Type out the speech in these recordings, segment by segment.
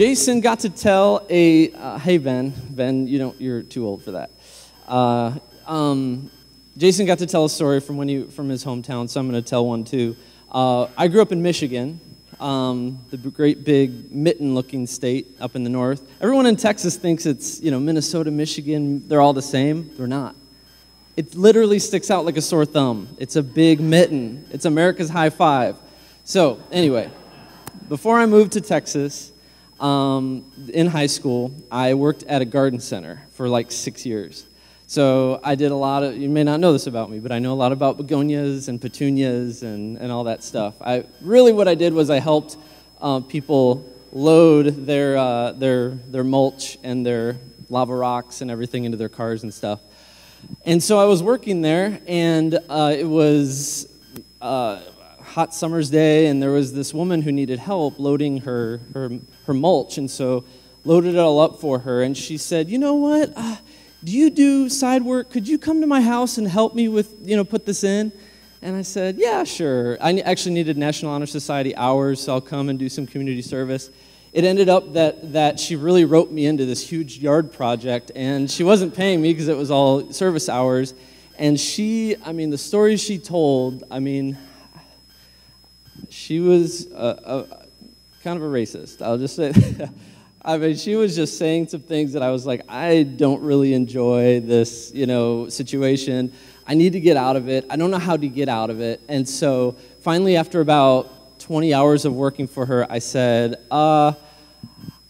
Jason got to tell a, uh, hey, Ben, Ben, you don't, you're too old for that. Uh, um, Jason got to tell a story from, when he, from his hometown, so I'm going to tell one too. Uh, I grew up in Michigan, um, the great big mitten looking state up in the north. Everyone in Texas thinks it's, you know, Minnesota, Michigan, they're all the same. They're not. It literally sticks out like a sore thumb. It's a big mitten, it's America's high five. So, anyway, before I moved to Texas, um, in high school, I worked at a garden center for like six years. So I did a lot of, you may not know this about me, but I know a lot about begonias and petunias and, and all that stuff. I, really, what I did was I helped uh, people load their, uh, their, their mulch and their lava rocks and everything into their cars and stuff. And so I was working there, and uh, it was uh, hot summer's day, and there was this woman who needed help loading her, her, mulch, and so loaded it all up for her. And she said, You know what? Uh, do you do side work? Could you come to my house and help me with, you know, put this in? And I said, Yeah, sure. I actually needed National Honor Society hours, so I'll come and do some community service. It ended up that, that she really roped me into this huge yard project, and she wasn't paying me because it was all service hours. And she, I mean, the stories she told, I mean, she was a, kind of a racist. I'll just say. I mean, she was just saying some things that I was like, I don't really enjoy this, you know, situation. I need to get out of it. I don't know how to get out of it. And so finally, after about 20 hours of working for her, I said, uh,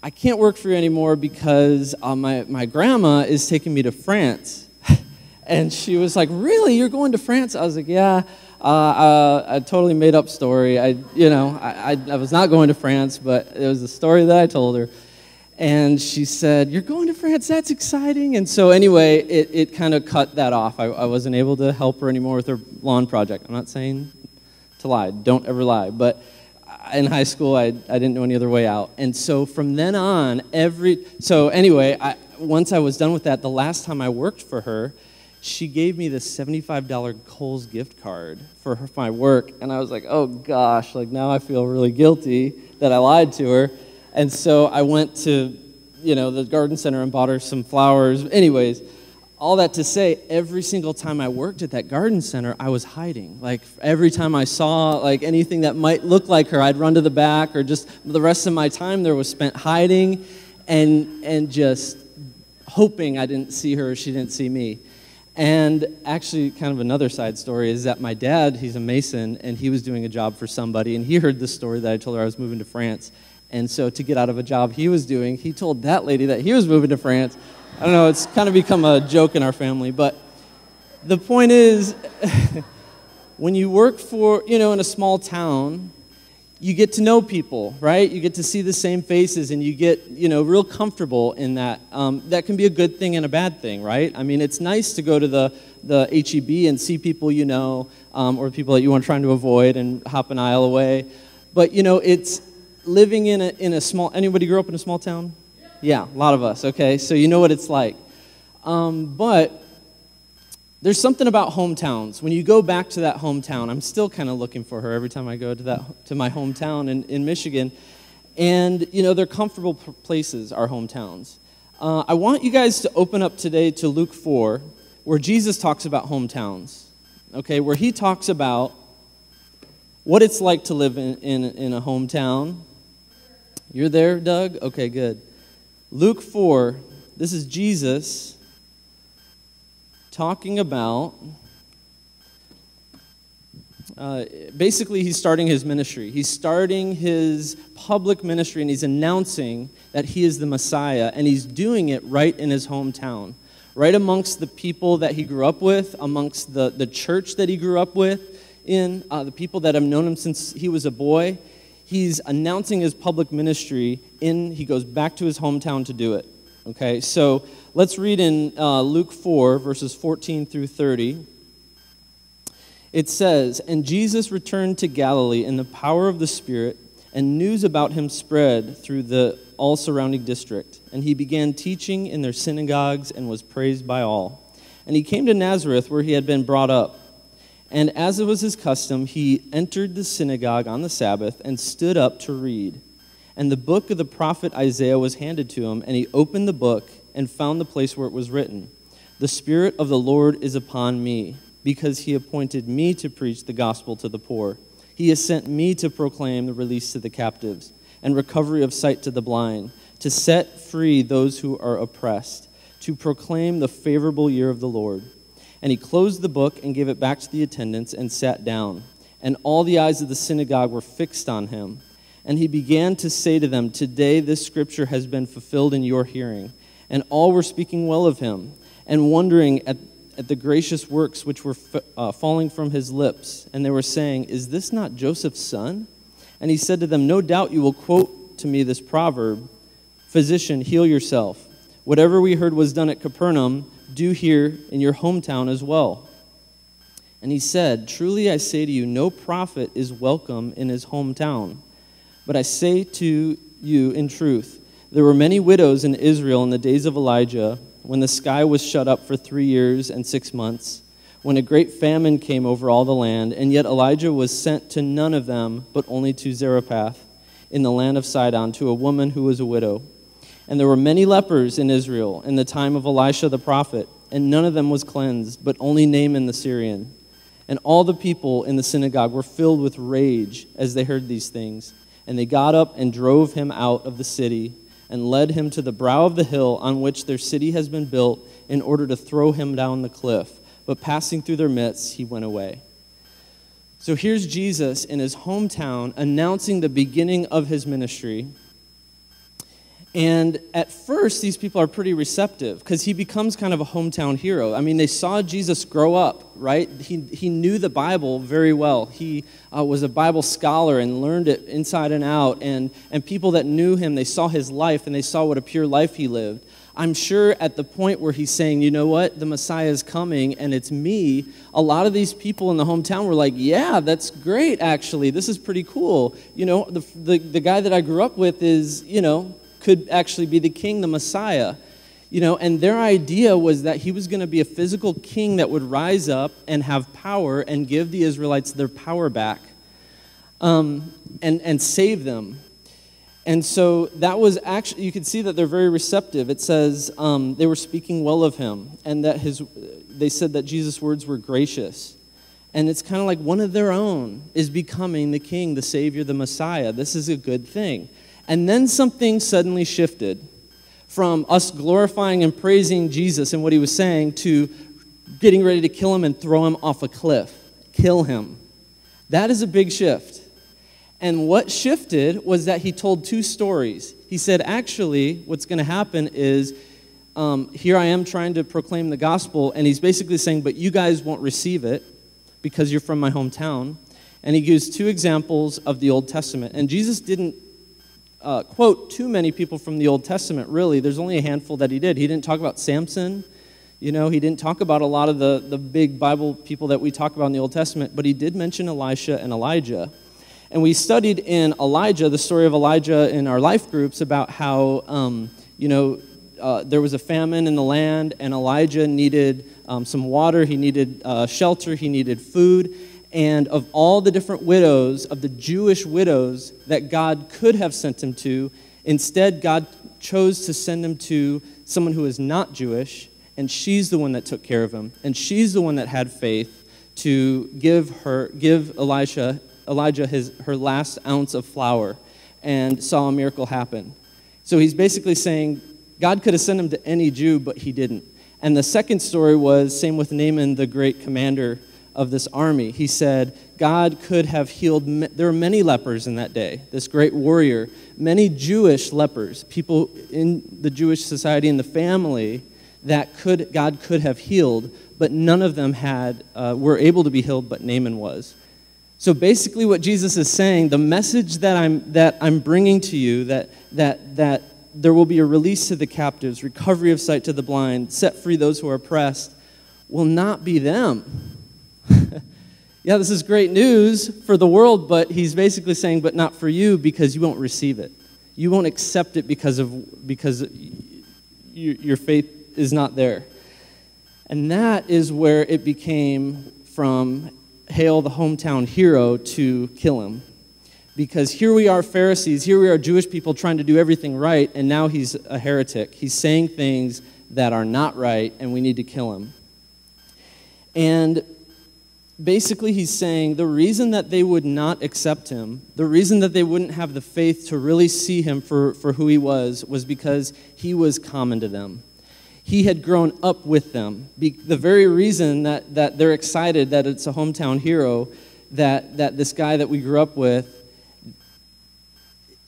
I can't work for you anymore because uh, my, my grandma is taking me to France. and she was like, Really? You're going to France? I was like, Yeah. Uh, uh, a totally made up story. I, you know, I, I, I, was not going to France, but it was a story that I told her. And she said, You're going to France? That's exciting. And so, anyway, it, it kind of cut that off. I, I wasn't able to help her anymore with her lawn project. I'm not saying to lie, don't ever lie. But in high school, I, I didn't know any other way out. And so, from then on, every. So, anyway, I, once I was done with that, the last time I worked for her, she gave me this $75 Kohl's gift card for her, my work. And I was like, oh gosh, like now I feel really guilty that I lied to her. And so I went to, you know, the garden center and bought her some flowers. Anyways, all that to say, every single time I worked at that garden center, I was hiding. Like every time I saw like anything that might look like her, I'd run to the back or just the rest of my time there was spent hiding and and just hoping I didn't see her or she didn't see me. And actually, kind of another side story is that my dad, he's a mason, and he was doing a job for somebody, and he heard this story that I told her I was moving to France. And so, to get out of a job he was doing, he told that lady that he was moving to France. I don't know, it's kind of become a joke in our family, but the point is, when you work for, you know, in a small town, you get to know people, right? You get to see the same faces and you get, you know, real comfortable in that. Um, that can be a good thing and a bad thing, right? I mean, it's nice to go to the, the HEB and see people you know um, or people that you want trying to avoid and hop an aisle away. But, you know, it's living in a, in a small, anybody grew up in a small town? Yeah, a lot of us, okay? So you know what it's like. Um, but there's something about hometowns. When you go back to that hometown, I'm still kind of looking for her every time I go to, that, to my hometown in, in Michigan. And, you know, they're comfortable places, our hometowns. Uh, I want you guys to open up today to Luke 4, where Jesus talks about hometowns, okay, where he talks about what it's like to live in, in, in a hometown. You're there, Doug? Okay, good. Luke 4, this is Jesus talking about uh, basically, he's starting his ministry. He's starting his public ministry and he's announcing that he is the Messiah, and he's doing it right in his hometown, right amongst the people that he grew up with, amongst the, the church that he grew up with, in uh, the people that have known him since he was a boy. He's announcing his public ministry in, he goes back to his hometown to do it. Okay, so let's read in uh, Luke 4, verses 14 through 30. It says, And Jesus returned to Galilee in the power of the Spirit, and news about him spread through the all surrounding district. And he began teaching in their synagogues and was praised by all. And he came to Nazareth, where he had been brought up. And as it was his custom, he entered the synagogue on the Sabbath and stood up to read. And the book of the prophet Isaiah was handed to him, and he opened the book and found the place where it was written The Spirit of the Lord is upon me, because he appointed me to preach the gospel to the poor. He has sent me to proclaim the release to the captives and recovery of sight to the blind, to set free those who are oppressed, to proclaim the favorable year of the Lord. And he closed the book and gave it back to the attendants and sat down. And all the eyes of the synagogue were fixed on him. And he began to say to them, Today this scripture has been fulfilled in your hearing. And all were speaking well of him, and wondering at, at the gracious works which were f- uh, falling from his lips. And they were saying, Is this not Joseph's son? And he said to them, No doubt you will quote to me this proverb Physician, heal yourself. Whatever we heard was done at Capernaum, do here in your hometown as well. And he said, Truly I say to you, no prophet is welcome in his hometown. But I say to you in truth, there were many widows in Israel in the days of Elijah, when the sky was shut up for three years and six months, when a great famine came over all the land, and yet Elijah was sent to none of them, but only to Zarephath in the land of Sidon, to a woman who was a widow. And there were many lepers in Israel in the time of Elisha the prophet, and none of them was cleansed, but only Naaman the Syrian. And all the people in the synagogue were filled with rage as they heard these things. And they got up and drove him out of the city and led him to the brow of the hill on which their city has been built in order to throw him down the cliff. But passing through their midst, he went away. So here's Jesus in his hometown announcing the beginning of his ministry. And at first, these people are pretty receptive because he becomes kind of a hometown hero. I mean, they saw Jesus grow up, right? He, he knew the Bible very well. He uh, was a Bible scholar and learned it inside and out. And, and people that knew him, they saw his life and they saw what a pure life he lived. I'm sure at the point where he's saying, you know what, the Messiah is coming and it's me, a lot of these people in the hometown were like, yeah, that's great, actually. This is pretty cool. You know, the, the, the guy that I grew up with is, you know, could actually be the king, the Messiah. You know, and their idea was that he was going to be a physical king that would rise up and have power and give the Israelites their power back um, and, and save them. And so that was actually, you can see that they're very receptive. It says um, they were speaking well of him, and that his, they said that Jesus' words were gracious. And it's kind of like one of their own is becoming the king, the Savior, the Messiah. This is a good thing. And then something suddenly shifted from us glorifying and praising Jesus and what he was saying to getting ready to kill him and throw him off a cliff. Kill him. That is a big shift. And what shifted was that he told two stories. He said, actually, what's going to happen is um, here I am trying to proclaim the gospel, and he's basically saying, but you guys won't receive it because you're from my hometown. And he gives two examples of the Old Testament. And Jesus didn't uh, quote too many people from the Old Testament, really. There's only a handful that he did. He didn't talk about Samson. You know, he didn't talk about a lot of the, the big Bible people that we talk about in the Old Testament, but he did mention Elisha and Elijah. And we studied in Elijah, the story of Elijah in our life groups, about how, um, you know, uh, there was a famine in the land, and Elijah needed um, some water, he needed uh, shelter, he needed food and of all the different widows, of the Jewish widows that God could have sent him to, instead, God chose to send him to someone who is not Jewish, and she's the one that took care of him. And she's the one that had faith to give her, give Elisha, Elijah his, her last ounce of flour and saw a miracle happen. So he's basically saying God could have sent him to any Jew, but he didn't. And the second story was same with Naaman, the great commander of this army. He said, God could have healed, there were many lepers in that day, this great warrior, many Jewish lepers, people in the Jewish society and the family that could, God could have healed, but none of them had, uh, were able to be healed, but Naaman was. So basically, what Jesus is saying, the message that I'm, that I'm bringing to you, that, that, that there will be a release to the captives, recovery of sight to the blind, set free those who are oppressed, will not be them yeah, this is great news for the world, but he's basically saying, but not for you because you won't receive it. You won't accept it because of because your faith is not there. And that is where it became from hail the hometown hero to kill him. Because here we are, Pharisees, here we are, Jewish people trying to do everything right, and now he's a heretic. He's saying things that are not right, and we need to kill him. And basically, he's saying the reason that they would not accept him, the reason that they wouldn't have the faith to really see him for, for who he was, was because he was common to them. He had grown up with them. Be, the very reason that, that they're excited that it's a hometown hero, that, that this guy that we grew up with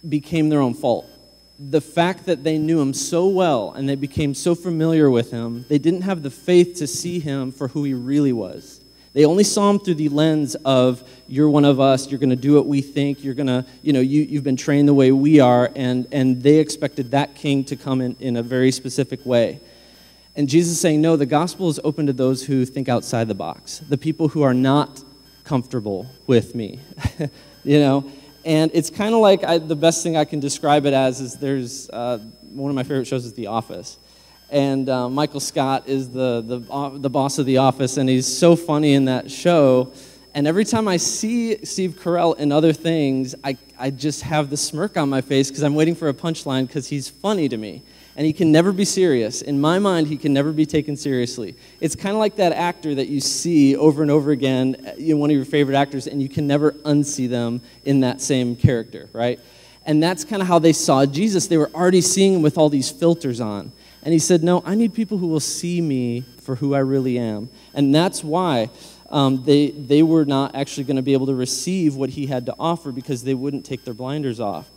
became their own fault. The fact that they knew him so well and they became so familiar with him, they didn't have the faith to see him for who he really was. They only saw him through the lens of, you're one of us, you're going to do what we think, you're going to, you know, you, you've been trained the way we are, and, and they expected that king to come in, in a very specific way. And Jesus is saying, no, the gospel is open to those who think outside the box, the people who are not comfortable with me, you know? And it's kind of like I, the best thing I can describe it as is there's uh, one of my favorite shows is The Office and uh, Michael Scott is the, the, uh, the boss of The Office, and he's so funny in that show. And every time I see Steve Carell in other things, I, I just have the smirk on my face because I'm waiting for a punchline because he's funny to me. And he can never be serious. In my mind, he can never be taken seriously. It's kind of like that actor that you see over and over again, uh, you know, one of your favorite actors, and you can never unsee them in that same character, right? And that's kind of how they saw Jesus. They were already seeing him with all these filters on. And he said, No, I need people who will see me for who I really am. And that's why um, they, they were not actually going to be able to receive what he had to offer because they wouldn't take their blinders off.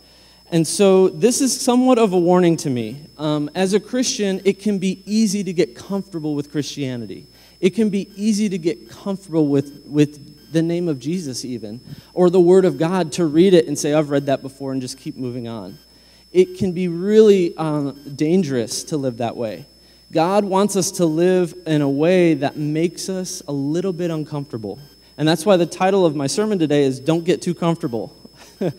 And so, this is somewhat of a warning to me. Um, as a Christian, it can be easy to get comfortable with Christianity. It can be easy to get comfortable with, with the name of Jesus, even, or the Word of God, to read it and say, I've read that before, and just keep moving on it can be really um, dangerous to live that way. God wants us to live in a way that makes us a little bit uncomfortable. And that's why the title of my sermon today is Don't Get Too Comfortable.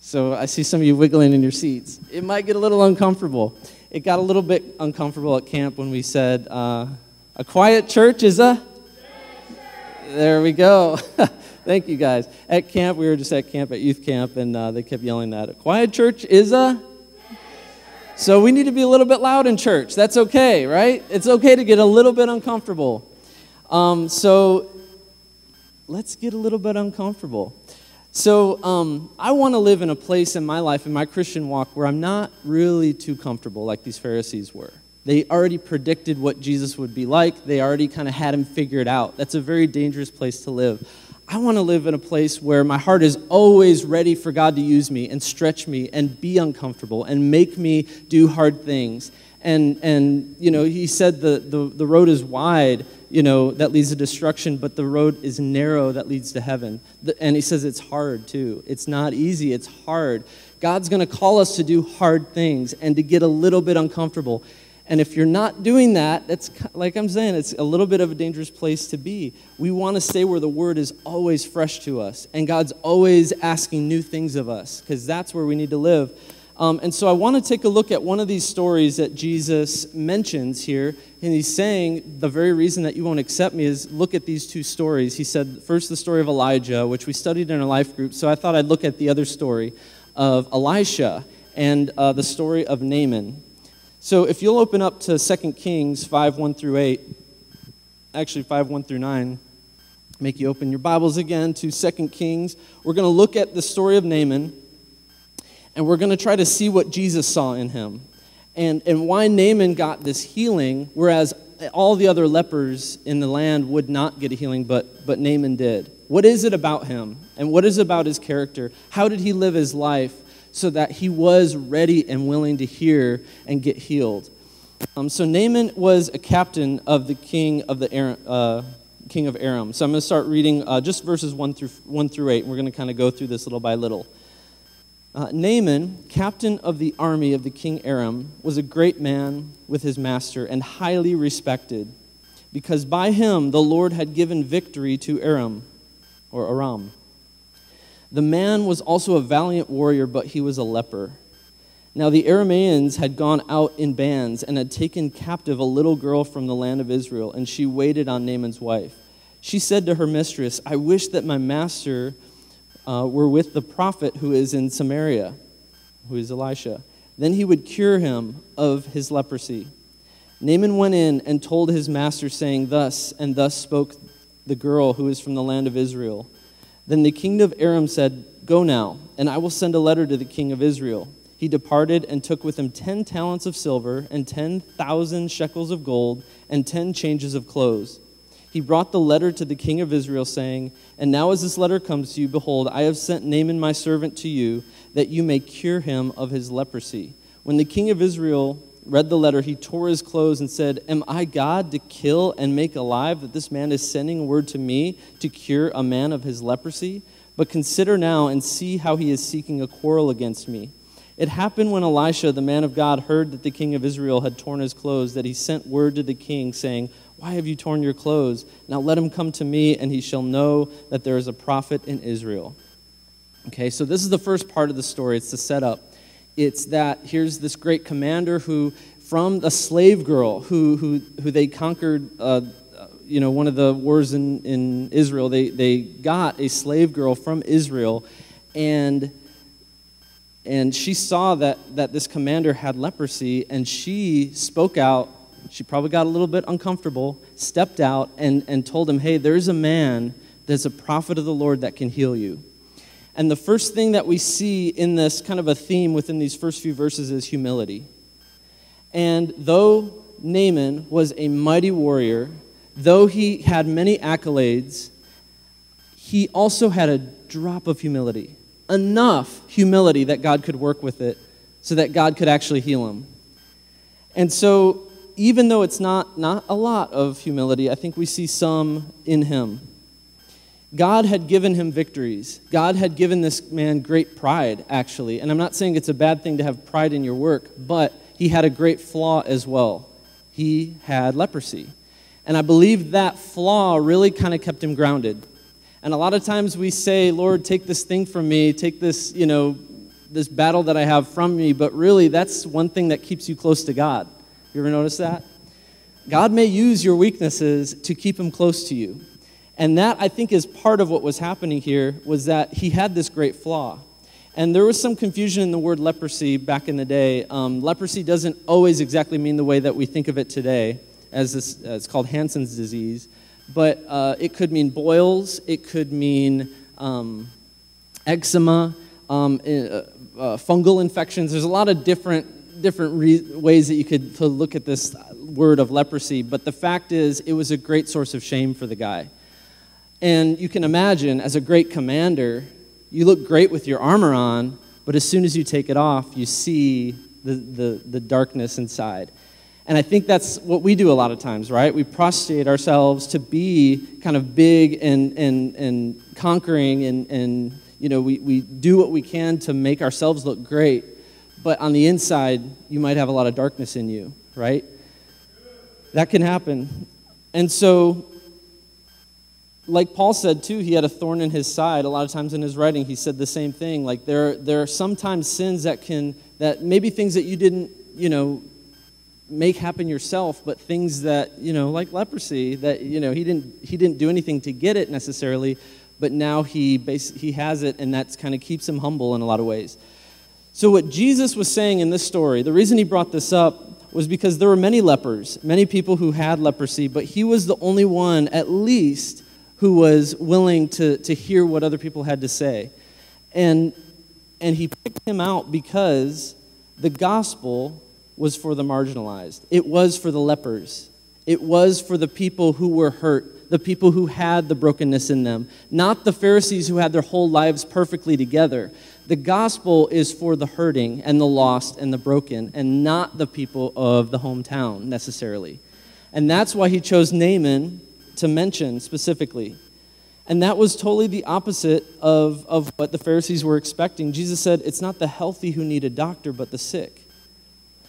so I see some of you wiggling in your seats. It might get a little uncomfortable. It got a little bit uncomfortable at camp when we said, uh, A quiet church is a. There we go. Thank you guys. At camp, we were just at camp, at youth camp, and uh, they kept yelling that. A quiet church is a. So we need to be a little bit loud in church. That's okay, right? It's okay to get a little bit uncomfortable. Um, so let's get a little bit uncomfortable. So um, I want to live in a place in my life, in my Christian walk, where I'm not really too comfortable like these Pharisees were. They already predicted what Jesus would be like. They already kind of had him figured out. That's a very dangerous place to live. I want to live in a place where my heart is always ready for God to use me and stretch me and be uncomfortable and make me do hard things. And, and you know, he said the, the, the road is wide, you know, that leads to destruction, but the road is narrow that leads to heaven. And he says it's hard too. It's not easy, it's hard. God's going to call us to do hard things and to get a little bit uncomfortable. And if you're not doing that, that's like I'm saying, it's a little bit of a dangerous place to be. We want to stay where the word is always fresh to us and God's always asking new things of us because that's where we need to live. Um, and so I want to take a look at one of these stories that Jesus mentions here. And he's saying the very reason that you won't accept me is look at these two stories. He said, first, the story of Elijah, which we studied in our life group. So I thought I'd look at the other story of Elisha and uh, the story of Naaman. So if you'll open up to 2 Kings 5 1 through 8, actually 5 1 through 9, make you open your Bibles again to 2 Kings. We're going to look at the story of Naaman, and we're going to try to see what Jesus saw in him and, and why Naaman got this healing, whereas all the other lepers in the land would not get a healing, but, but Naaman did. What is it about him? And what is about his character? How did he live his life? So that he was ready and willing to hear and get healed. Um, so Naaman was a captain of the king of the Aram, uh, king of Aram. So I'm going to start reading uh, just verses one through one through eight. And we're going to kind of go through this little by little. Uh, Naaman, captain of the army of the king Aram, was a great man with his master and highly respected, because by him the Lord had given victory to Aram, or Aram. The man was also a valiant warrior, but he was a leper. Now the Arameans had gone out in bands and had taken captive a little girl from the land of Israel, and she waited on Naaman's wife. She said to her mistress, I wish that my master uh, were with the prophet who is in Samaria, who is Elisha. Then he would cure him of his leprosy. Naaman went in and told his master, saying, Thus and thus spoke the girl who is from the land of Israel. Then the king of Aram said, Go now, and I will send a letter to the king of Israel. He departed and took with him ten talents of silver, and ten thousand shekels of gold, and ten changes of clothes. He brought the letter to the king of Israel, saying, And now as this letter comes to you, behold, I have sent Naaman my servant to you, that you may cure him of his leprosy. When the king of Israel read the letter, he tore his clothes and said, Am I God to kill and make alive that this man is sending word to me to cure a man of his leprosy? But consider now and see how he is seeking a quarrel against me. It happened when Elisha, the man of God, heard that the king of Israel had torn his clothes, that he sent word to the king, saying, Why have you torn your clothes? Now let him come to me, and he shall know that there is a prophet in Israel. Okay, so this is the first part of the story. It's the setup. It's that here's this great commander who, from a slave girl who, who, who they conquered, uh, you know, one of the wars in, in Israel, they, they got a slave girl from Israel, and and she saw that, that this commander had leprosy, and she spoke out. She probably got a little bit uncomfortable, stepped out, and, and told him, Hey, there's a man that's a prophet of the Lord that can heal you. And the first thing that we see in this kind of a theme within these first few verses is humility. And though Naaman was a mighty warrior, though he had many accolades, he also had a drop of humility enough humility that God could work with it so that God could actually heal him. And so, even though it's not, not a lot of humility, I think we see some in him. God had given him victories. God had given this man great pride, actually. And I'm not saying it's a bad thing to have pride in your work, but he had a great flaw as well. He had leprosy. And I believe that flaw really kind of kept him grounded. And a lot of times we say, Lord, take this thing from me, take this, you know, this battle that I have from me, but really that's one thing that keeps you close to God. You ever notice that? God may use your weaknesses to keep him close to you. And that I think is part of what was happening here was that he had this great flaw. And there was some confusion in the word leprosy back in the day. Um, leprosy doesn't always exactly mean the way that we think of it today, as this, uh, it's called Hansen's disease but uh, it could mean boils, it could mean um, eczema, um, uh, uh, fungal infections. There's a lot of different, different re- ways that you could look at this word of leprosy, but the fact is, it was a great source of shame for the guy. And you can imagine, as a great commander, you look great with your armor on, but as soon as you take it off, you see the, the, the darkness inside. And I think that's what we do a lot of times, right? We prostrate ourselves to be kind of big and, and, and conquering, and, and you know, we, we do what we can to make ourselves look great. But on the inside, you might have a lot of darkness in you, right? That can happen. And so, like Paul said too, he had a thorn in his side. A lot of times in his writing, he said the same thing. Like there, there are sometimes sins that can, that maybe things that you didn't, you know, make happen yourself, but things that, you know, like leprosy, that, you know, he didn't, he didn't do anything to get it necessarily, but now he, bas- he has it, and that kind of keeps him humble in a lot of ways. So, what Jesus was saying in this story, the reason he brought this up was because there were many lepers, many people who had leprosy, but he was the only one, at least, who was willing to, to hear what other people had to say. And, and he picked him out because the gospel was for the marginalized, it was for the lepers, it was for the people who were hurt, the people who had the brokenness in them, not the Pharisees who had their whole lives perfectly together. The gospel is for the hurting and the lost and the broken, and not the people of the hometown necessarily. And that's why he chose Naaman to mention specifically. And that was totally the opposite of, of what the Pharisees were expecting. Jesus said, It's not the healthy who need a doctor, but the sick.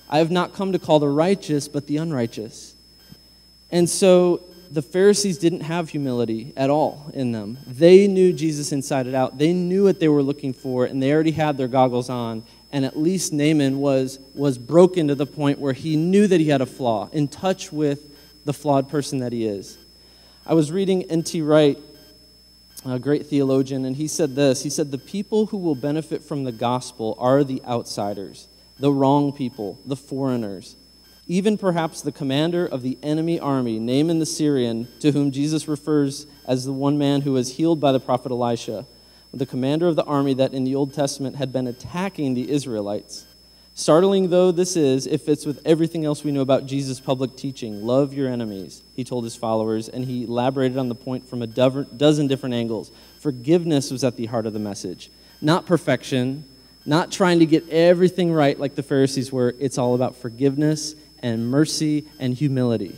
I have not come to call the righteous, but the unrighteous. And so the Pharisees didn't have humility at all in them. They knew Jesus inside and out. They knew what they were looking for, and they already had their goggles on. And at least Naaman was, was broken to the point where he knew that he had a flaw, in touch with the flawed person that he is. I was reading N.T. Wright, a great theologian, and he said this He said, The people who will benefit from the gospel are the outsiders, the wrong people, the foreigners. Even perhaps the commander of the enemy army, Naaman the Syrian, to whom Jesus refers as the one man who was healed by the prophet Elisha, the commander of the army that in the Old Testament had been attacking the Israelites. Startling though this is, it fits with everything else we know about Jesus' public teaching. Love your enemies, he told his followers, and he elaborated on the point from a dozen different angles. Forgiveness was at the heart of the message, not perfection, not trying to get everything right like the Pharisees were. It's all about forgiveness and mercy and humility.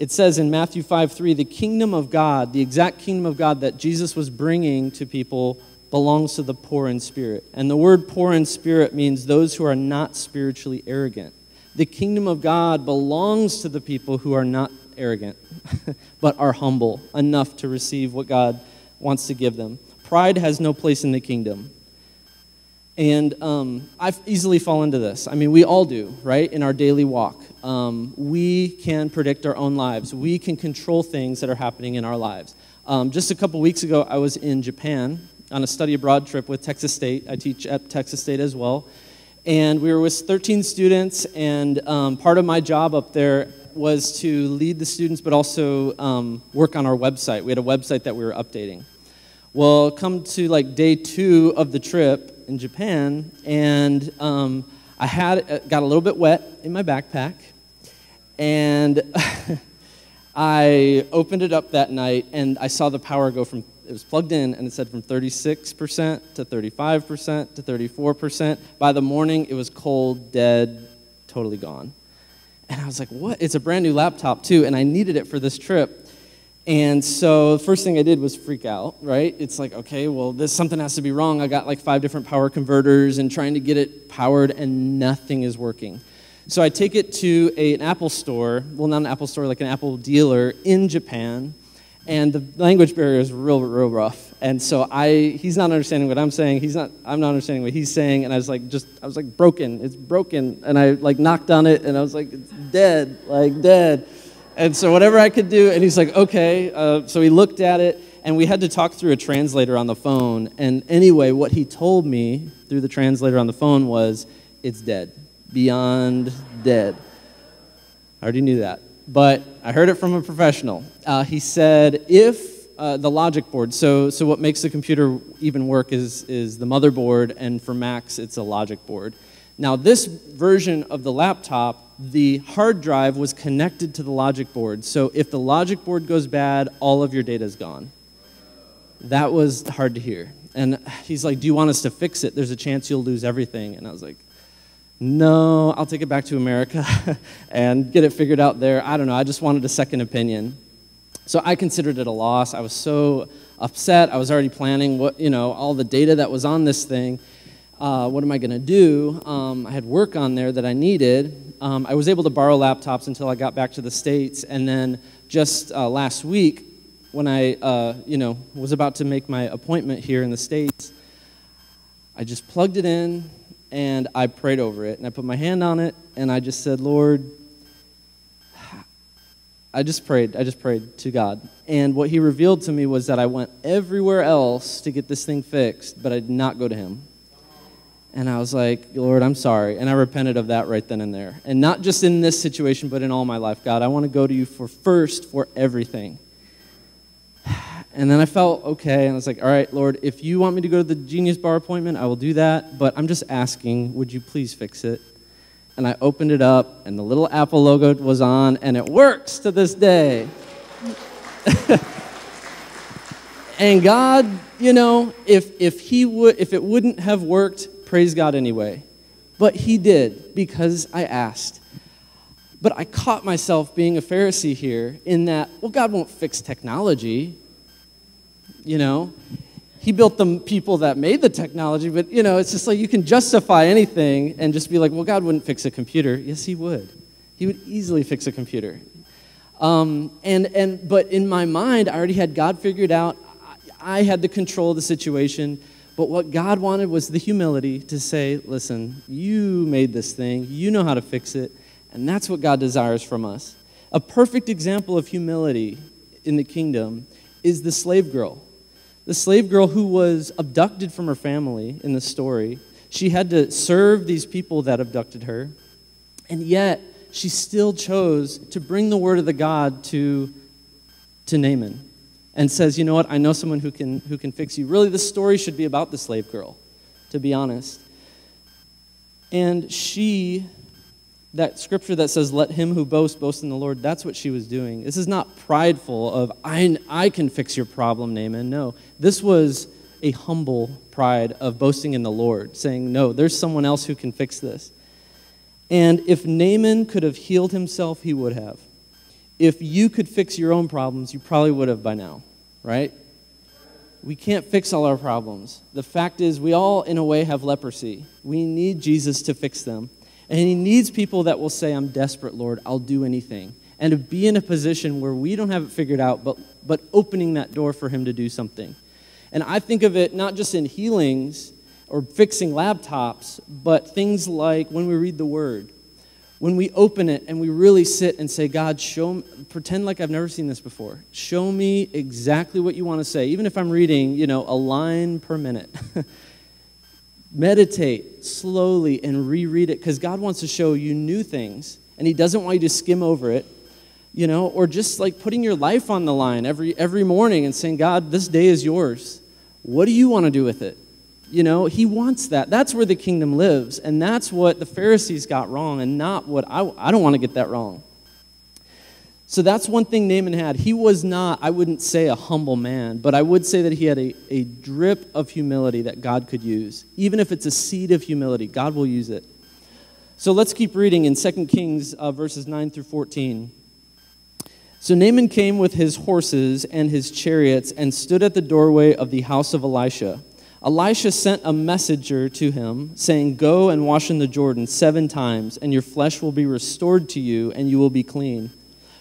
It says in Matthew 5 3, the kingdom of God, the exact kingdom of God that Jesus was bringing to people, belongs to the poor in spirit. And the word poor in spirit means those who are not spiritually arrogant. The kingdom of God belongs to the people who are not arrogant, but are humble enough to receive what God wants to give them. Pride has no place in the kingdom. And um, I easily fall into this. I mean, we all do, right, in our daily walk. Um, we can predict our own lives, we can control things that are happening in our lives. Um, just a couple weeks ago, I was in Japan on a study abroad trip with Texas State. I teach at Texas State as well. And we were with 13 students, and um, part of my job up there was to lead the students, but also um, work on our website. We had a website that we were updating. Well, come to like day two of the trip in Japan, and um, I had uh, got a little bit wet in my backpack, and I opened it up that night, and I saw the power go from it was plugged in and it said from 36% to 35% to 34%. By the morning, it was cold, dead, totally gone. And I was like, what? It's a brand new laptop, too, and I needed it for this trip. And so the first thing I did was freak out, right? It's like, okay, well, this something has to be wrong. I got like five different power converters and trying to get it powered, and nothing is working. So I take it to a, an Apple store, well, not an Apple store, like an Apple dealer in Japan and the language barrier is real, real rough. And so I, he's not understanding what I'm saying. He's not, I'm not understanding what he's saying. And I was like, just, I was like, broken. It's broken. And I like knocked on it, and I was like, it's dead, like dead. And so whatever I could do, and he's like, okay. Uh, so he looked at it, and we had to talk through a translator on the phone. And anyway, what he told me through the translator on the phone was, it's dead, beyond dead. I already knew that but I heard it from a professional. Uh, he said, if uh, the logic board, so, so what makes the computer even work is, is the motherboard, and for Macs, it's a logic board. Now, this version of the laptop, the hard drive was connected to the logic board. So if the logic board goes bad, all of your data is gone. That was hard to hear. And he's like, Do you want us to fix it? There's a chance you'll lose everything. And I was like, no, I'll take it back to America and get it figured out there. I don't know. I just wanted a second opinion. So I considered it a loss. I was so upset. I was already planning what, you know, all the data that was on this thing. Uh, what am I going to do? Um, I had work on there that I needed. Um, I was able to borrow laptops until I got back to the States. And then just uh, last week, when I, uh, you know, was about to make my appointment here in the States, I just plugged it in, and I prayed over it. And I put my hand on it and I just said, Lord, I just prayed. I just prayed to God. And what He revealed to me was that I went everywhere else to get this thing fixed, but I did not go to Him. And I was like, Lord, I'm sorry. And I repented of that right then and there. And not just in this situation, but in all my life. God, I want to go to you for first for everything. And then I felt okay, and I was like, all right, Lord, if you want me to go to the Genius Bar appointment, I will do that, but I'm just asking, would you please fix it? And I opened it up, and the little Apple logo was on, and it works to this day. and God, you know, if, if, he would, if it wouldn't have worked, praise God anyway. But He did because I asked. But I caught myself being a Pharisee here in that, well, God won't fix technology you know? He built the people that made the technology, but, you know, it's just like you can justify anything and just be like, well, God wouldn't fix a computer. Yes, He would. He would easily fix a computer. Um, and, and, but in my mind, I already had God figured out. I had the control of the situation. But what God wanted was the humility to say, listen, you made this thing, you know how to fix it, and that's what God desires from us. A perfect example of humility in the kingdom is the slave girl the slave girl who was abducted from her family in the story. She had to serve these people that abducted her, and yet she still chose to bring the word of the God to, to Naaman and says, You know what? I know someone who can, who can fix you. Really, the story should be about the slave girl, to be honest. And she that scripture that says, Let him who boasts boast in the Lord, that's what she was doing. This is not prideful of, I, I can fix your problem, Naaman. No. This was a humble pride of boasting in the Lord, saying, No, there's someone else who can fix this. And if Naaman could have healed himself, he would have. If you could fix your own problems, you probably would have by now, right? We can't fix all our problems. The fact is, we all, in a way, have leprosy. We need Jesus to fix them. And he needs people that will say, I'm desperate, Lord, I'll do anything. And to be in a position where we don't have it figured out, but, but opening that door for him to do something. And I think of it not just in healings or fixing laptops, but things like when we read the word. When we open it and we really sit and say, God, show me, pretend like I've never seen this before. Show me exactly what you want to say, even if I'm reading, you know, a line per minute. Meditate slowly and reread it because God wants to show you new things and He doesn't want you to skim over it, you know, or just like putting your life on the line every, every morning and saying, God, this day is yours. What do you want to do with it? You know, He wants that. That's where the kingdom lives. And that's what the Pharisees got wrong and not what I, I don't want to get that wrong. So that's one thing Naaman had. He was not, I wouldn't say a humble man, but I would say that he had a, a drip of humility that God could use. Even if it's a seed of humility, God will use it. So let's keep reading in 2 Kings uh, verses 9 through 14. So Naaman came with his horses and his chariots and stood at the doorway of the house of Elisha. Elisha sent a messenger to him, saying, Go and wash in the Jordan seven times, and your flesh will be restored to you, and you will be clean.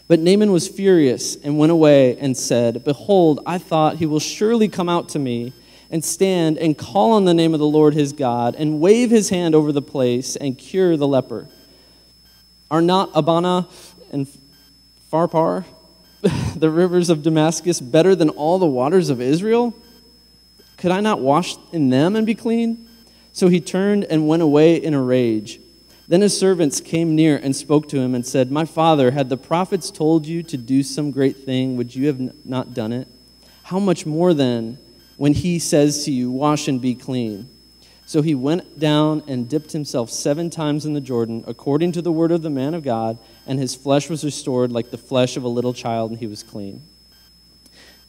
But Naaman was furious and went away and said, Behold, I thought he will surely come out to me and stand and call on the name of the Lord his God and wave his hand over the place and cure the leper. Are not Abana and Pharpar, the rivers of Damascus, better than all the waters of Israel? Could I not wash in them and be clean? So he turned and went away in a rage. Then his servants came near and spoke to him and said, My father, had the prophets told you to do some great thing, would you have not done it? How much more then when he says to you, Wash and be clean? So he went down and dipped himself seven times in the Jordan, according to the word of the man of God, and his flesh was restored like the flesh of a little child, and he was clean.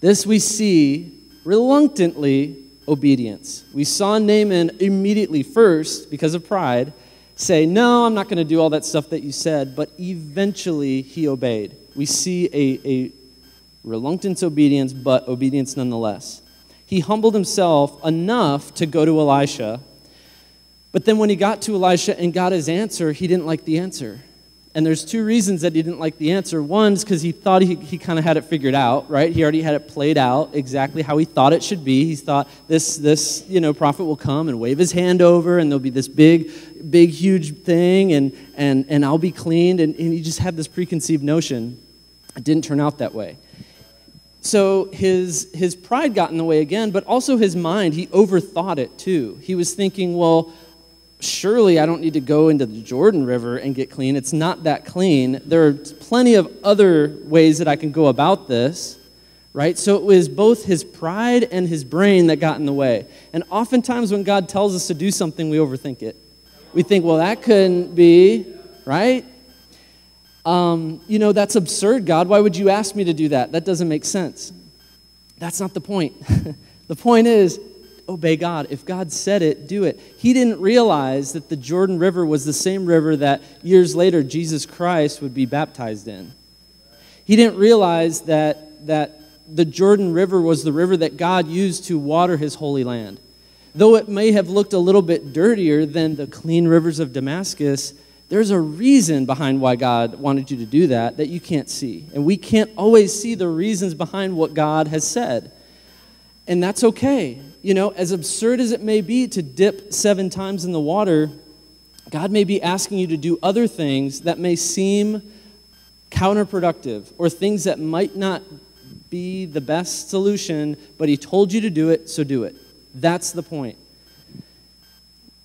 This we see reluctantly obedience. We saw Naaman immediately first, because of pride, say, No, I'm not going to do all that stuff that you said, but eventually he obeyed. We see a, a reluctant obedience, but obedience nonetheless. He humbled himself enough to go to Elisha, but then when he got to Elisha and got his answer, he didn't like the answer. And there's two reasons that he didn't like the answer. One is because he thought he, he kind of had it figured out, right? He already had it played out exactly how he thought it should be. He thought this, this you know, prophet will come and wave his hand over, and there'll be this big, big, huge thing, and, and, and I'll be cleaned. And, and he just had this preconceived notion. It didn't turn out that way. So his, his pride got in the way again, but also his mind, he overthought it too. He was thinking, well, surely I don't need to go into the Jordan River and get clean. It's not that clean. There are plenty of other ways that I can go about this, right? So it was both his pride and his brain that got in the way. And oftentimes when God tells us to do something, we overthink it. We think, well, that couldn't be, right? Um, you know, that's absurd, God. Why would you ask me to do that? That doesn't make sense. That's not the point. the point is, obey God. If God said it, do it. He didn't realize that the Jordan River was the same river that years later Jesus Christ would be baptized in. He didn't realize that, that the Jordan River was the river that God used to water his holy land. Though it may have looked a little bit dirtier than the clean rivers of Damascus, there's a reason behind why God wanted you to do that that you can't see. And we can't always see the reasons behind what God has said. And that's okay you know, as absurd as it may be to dip seven times in the water, God may be asking you to do other things that may seem counterproductive or things that might not be the best solution, but He told you to do it, so do it. That's the point.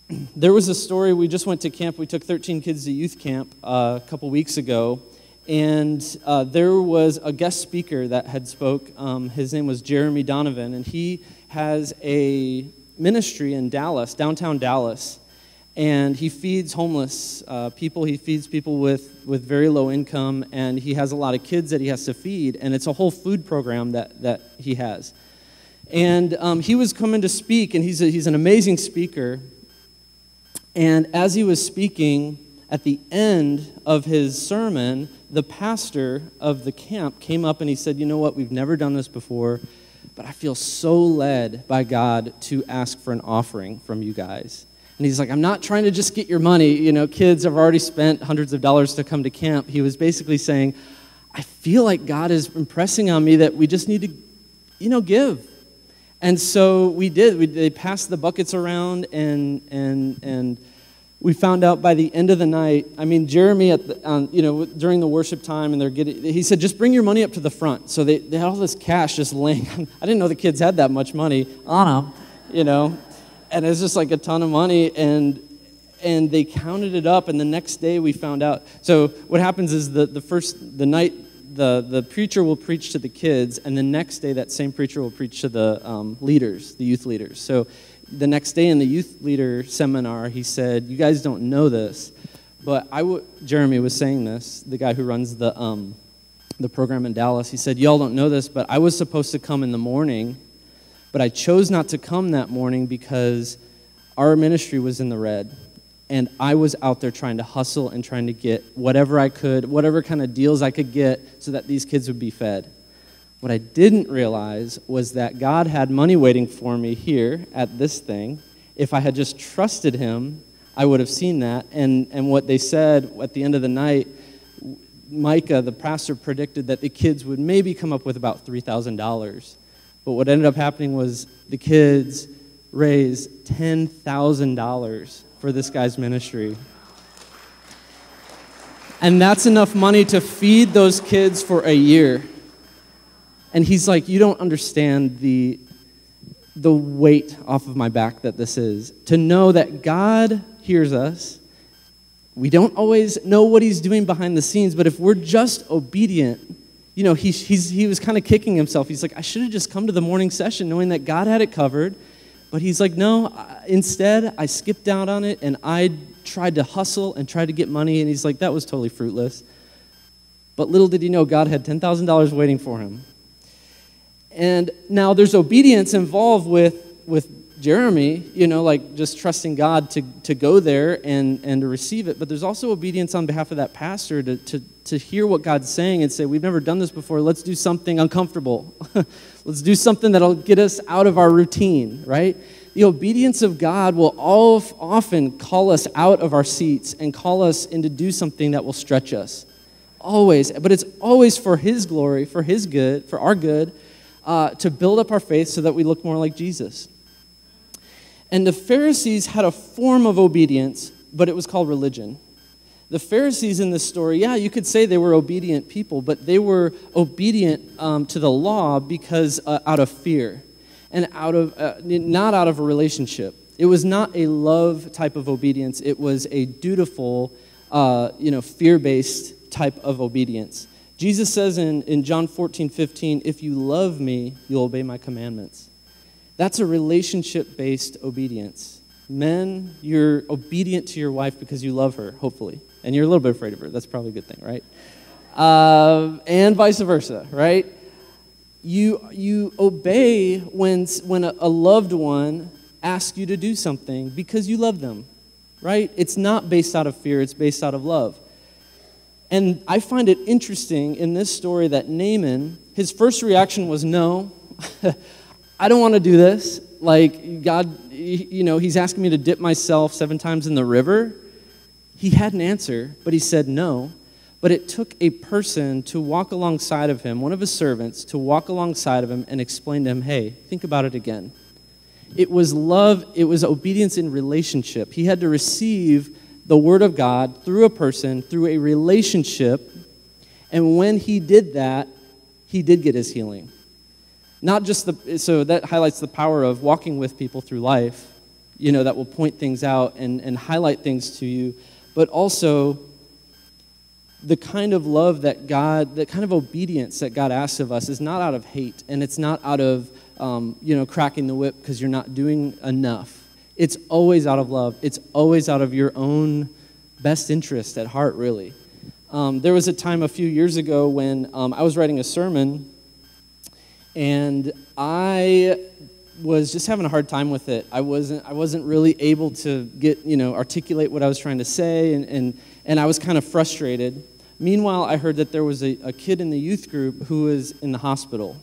There was a story, we just went to camp. We took 13 kids to youth camp uh, a couple weeks ago, and uh, there was a guest speaker that had spoke. Um, his name was Jeremy Donovan, and he has a ministry in Dallas, downtown Dallas, and he feeds homeless uh, people. He feeds people with, with very low income, and he has a lot of kids that he has to feed, and it's a whole food program that, that he has. And um, he was coming to speak, and he's, a, he's an amazing speaker. And as he was speaking, at the end of his sermon, the pastor of the camp came up and he said, You know what? We've never done this before, but I feel so led by God to ask for an offering from you guys. And he's like, I'm not trying to just get your money. You know, kids have already spent hundreds of dollars to come to camp. He was basically saying, I feel like God is impressing on me that we just need to, you know, give. And so we did. We, they passed the buckets around, and, and, and we found out by the end of the night. I mean, Jeremy, at the, um, you know, during the worship time, and they're getting, he said, just bring your money up to the front. So they, they had all this cash just laying. I didn't know the kids had that much money on them, you know and it's just like a ton of money and and they counted it up and the next day we found out so what happens is the, the first the night the, the preacher will preach to the kids and the next day that same preacher will preach to the um, leaders the youth leaders so the next day in the youth leader seminar he said you guys don't know this but I w- jeremy was saying this the guy who runs the, um, the program in dallas he said y'all don't know this but i was supposed to come in the morning but I chose not to come that morning because our ministry was in the red. And I was out there trying to hustle and trying to get whatever I could, whatever kind of deals I could get so that these kids would be fed. What I didn't realize was that God had money waiting for me here at this thing. If I had just trusted Him, I would have seen that. And, and what they said at the end of the night, Micah, the pastor, predicted that the kids would maybe come up with about $3,000. But what ended up happening was the kids raised $10,000 for this guy's ministry. And that's enough money to feed those kids for a year. And he's like, You don't understand the, the weight off of my back that this is. To know that God hears us. We don't always know what he's doing behind the scenes, but if we're just obedient, you know, he, he was kind of kicking himself. He's like, I should have just come to the morning session knowing that God had it covered. But he's like, no, instead, I skipped out on it and I tried to hustle and tried to get money. And he's like, that was totally fruitless. But little did he know, God had $10,000 waiting for him. And now there's obedience involved with, with Jeremy, you know, like just trusting God to, to go there and, and to receive it. But there's also obedience on behalf of that pastor to, to, to hear what God's saying and say, We've never done this before. Let's do something uncomfortable. Let's do something that'll get us out of our routine, right? The obedience of God will all, often call us out of our seats and call us into do something that will stretch us. Always. But it's always for His glory, for His good, for our good, uh, to build up our faith so that we look more like Jesus. And the Pharisees had a form of obedience, but it was called religion. The Pharisees in this story, yeah, you could say they were obedient people, but they were obedient um, to the law because uh, out of fear and out of uh, not out of a relationship. It was not a love type of obedience. It was a dutiful, uh, you know, fear-based type of obedience. Jesus says in, in John 14, 15, if you love me, you'll obey my commandments. That's a relationship based obedience. Men, you're obedient to your wife because you love her, hopefully. And you're a little bit afraid of her. That's probably a good thing, right? Uh, and vice versa, right? You, you obey when, when a, a loved one asks you to do something because you love them, right? It's not based out of fear, it's based out of love. And I find it interesting in this story that Naaman, his first reaction was no. I don't want to do this. Like, God, you know, He's asking me to dip myself seven times in the river. He had an answer, but he said no. But it took a person to walk alongside of him, one of his servants, to walk alongside of him and explain to him, hey, think about it again. It was love, it was obedience in relationship. He had to receive the word of God through a person, through a relationship. And when he did that, he did get his healing. Not just the, so that highlights the power of walking with people through life, you know, that will point things out and, and highlight things to you, but also the kind of love that God, the kind of obedience that God asks of us is not out of hate and it's not out of, um, you know, cracking the whip because you're not doing enough. It's always out of love. It's always out of your own best interest at heart, really. Um, there was a time a few years ago when um, I was writing a sermon and I was just having a hard time with it. I wasn't, I wasn't really able to get, you know, articulate what I was trying to say, and, and, and I was kind of frustrated. Meanwhile, I heard that there was a, a kid in the youth group who was in the hospital.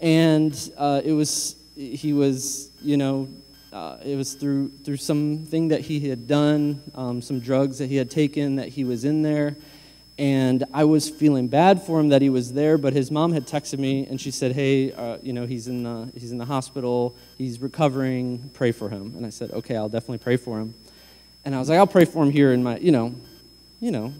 And uh, it was, he was, you know, uh, it was through, through something that he had done, um, some drugs that he had taken, that he was in there. And I was feeling bad for him that he was there, but his mom had texted me and she said, Hey, uh, you know, he's in, the, he's in the hospital, he's recovering, pray for him. And I said, Okay, I'll definitely pray for him. And I was like, I'll pray for him here in my, you know, you know,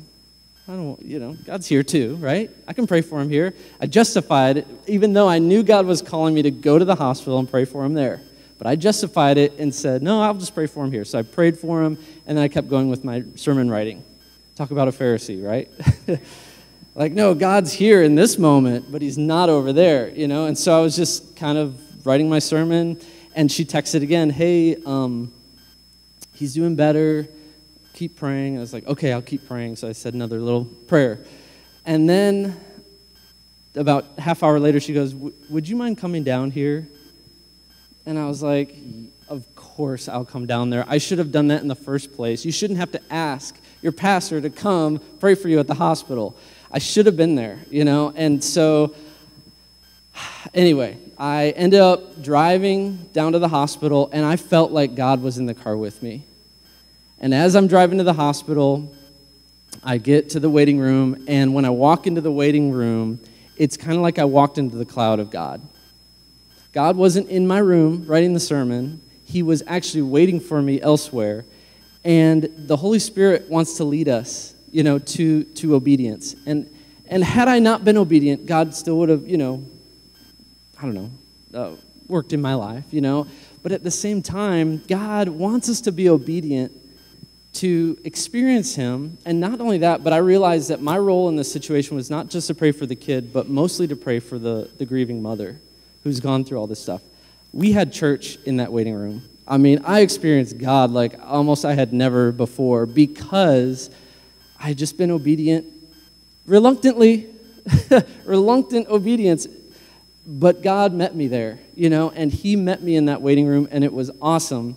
I don't, you know, God's here too, right? I can pray for him here. I justified it, even though I knew God was calling me to go to the hospital and pray for him there. But I justified it and said, no, I'll just pray for him here. So I prayed for him, and then I kept going with my sermon writing. Talk about a Pharisee, right? like, no, God's here in this moment, but he's not over there, you know? And so I was just kind of writing my sermon, and she texted again, hey, um, he's doing better. Keep praying. I was like, okay, I'll keep praying. So I said another little prayer. And then about half hour later, she goes, would you mind coming down here? And I was like, of course I'll come down there. I should have done that in the first place. You shouldn't have to ask your pastor to come pray for you at the hospital. I should have been there, you know? And so, anyway, I ended up driving down to the hospital, and I felt like God was in the car with me. And as I'm driving to the hospital, I get to the waiting room, and when I walk into the waiting room, it's kind of like I walked into the cloud of God. God wasn't in my room writing the sermon, He was actually waiting for me elsewhere. And the Holy Spirit wants to lead us, you know, to, to obedience. And, and had I not been obedient, God still would have, you know, I don't know, uh, worked in my life, you know. But at the same time, God wants us to be obedient to experience Him. And not only that, but I realized that my role in this situation was not just to pray for the kid, but mostly to pray for the, the grieving mother who's gone through all this stuff. We had church in that waiting room. I mean, I experienced God like almost I had never before because I had just been obedient reluctantly, reluctant obedience. But God met me there, you know, and He met me in that waiting room, and it was awesome.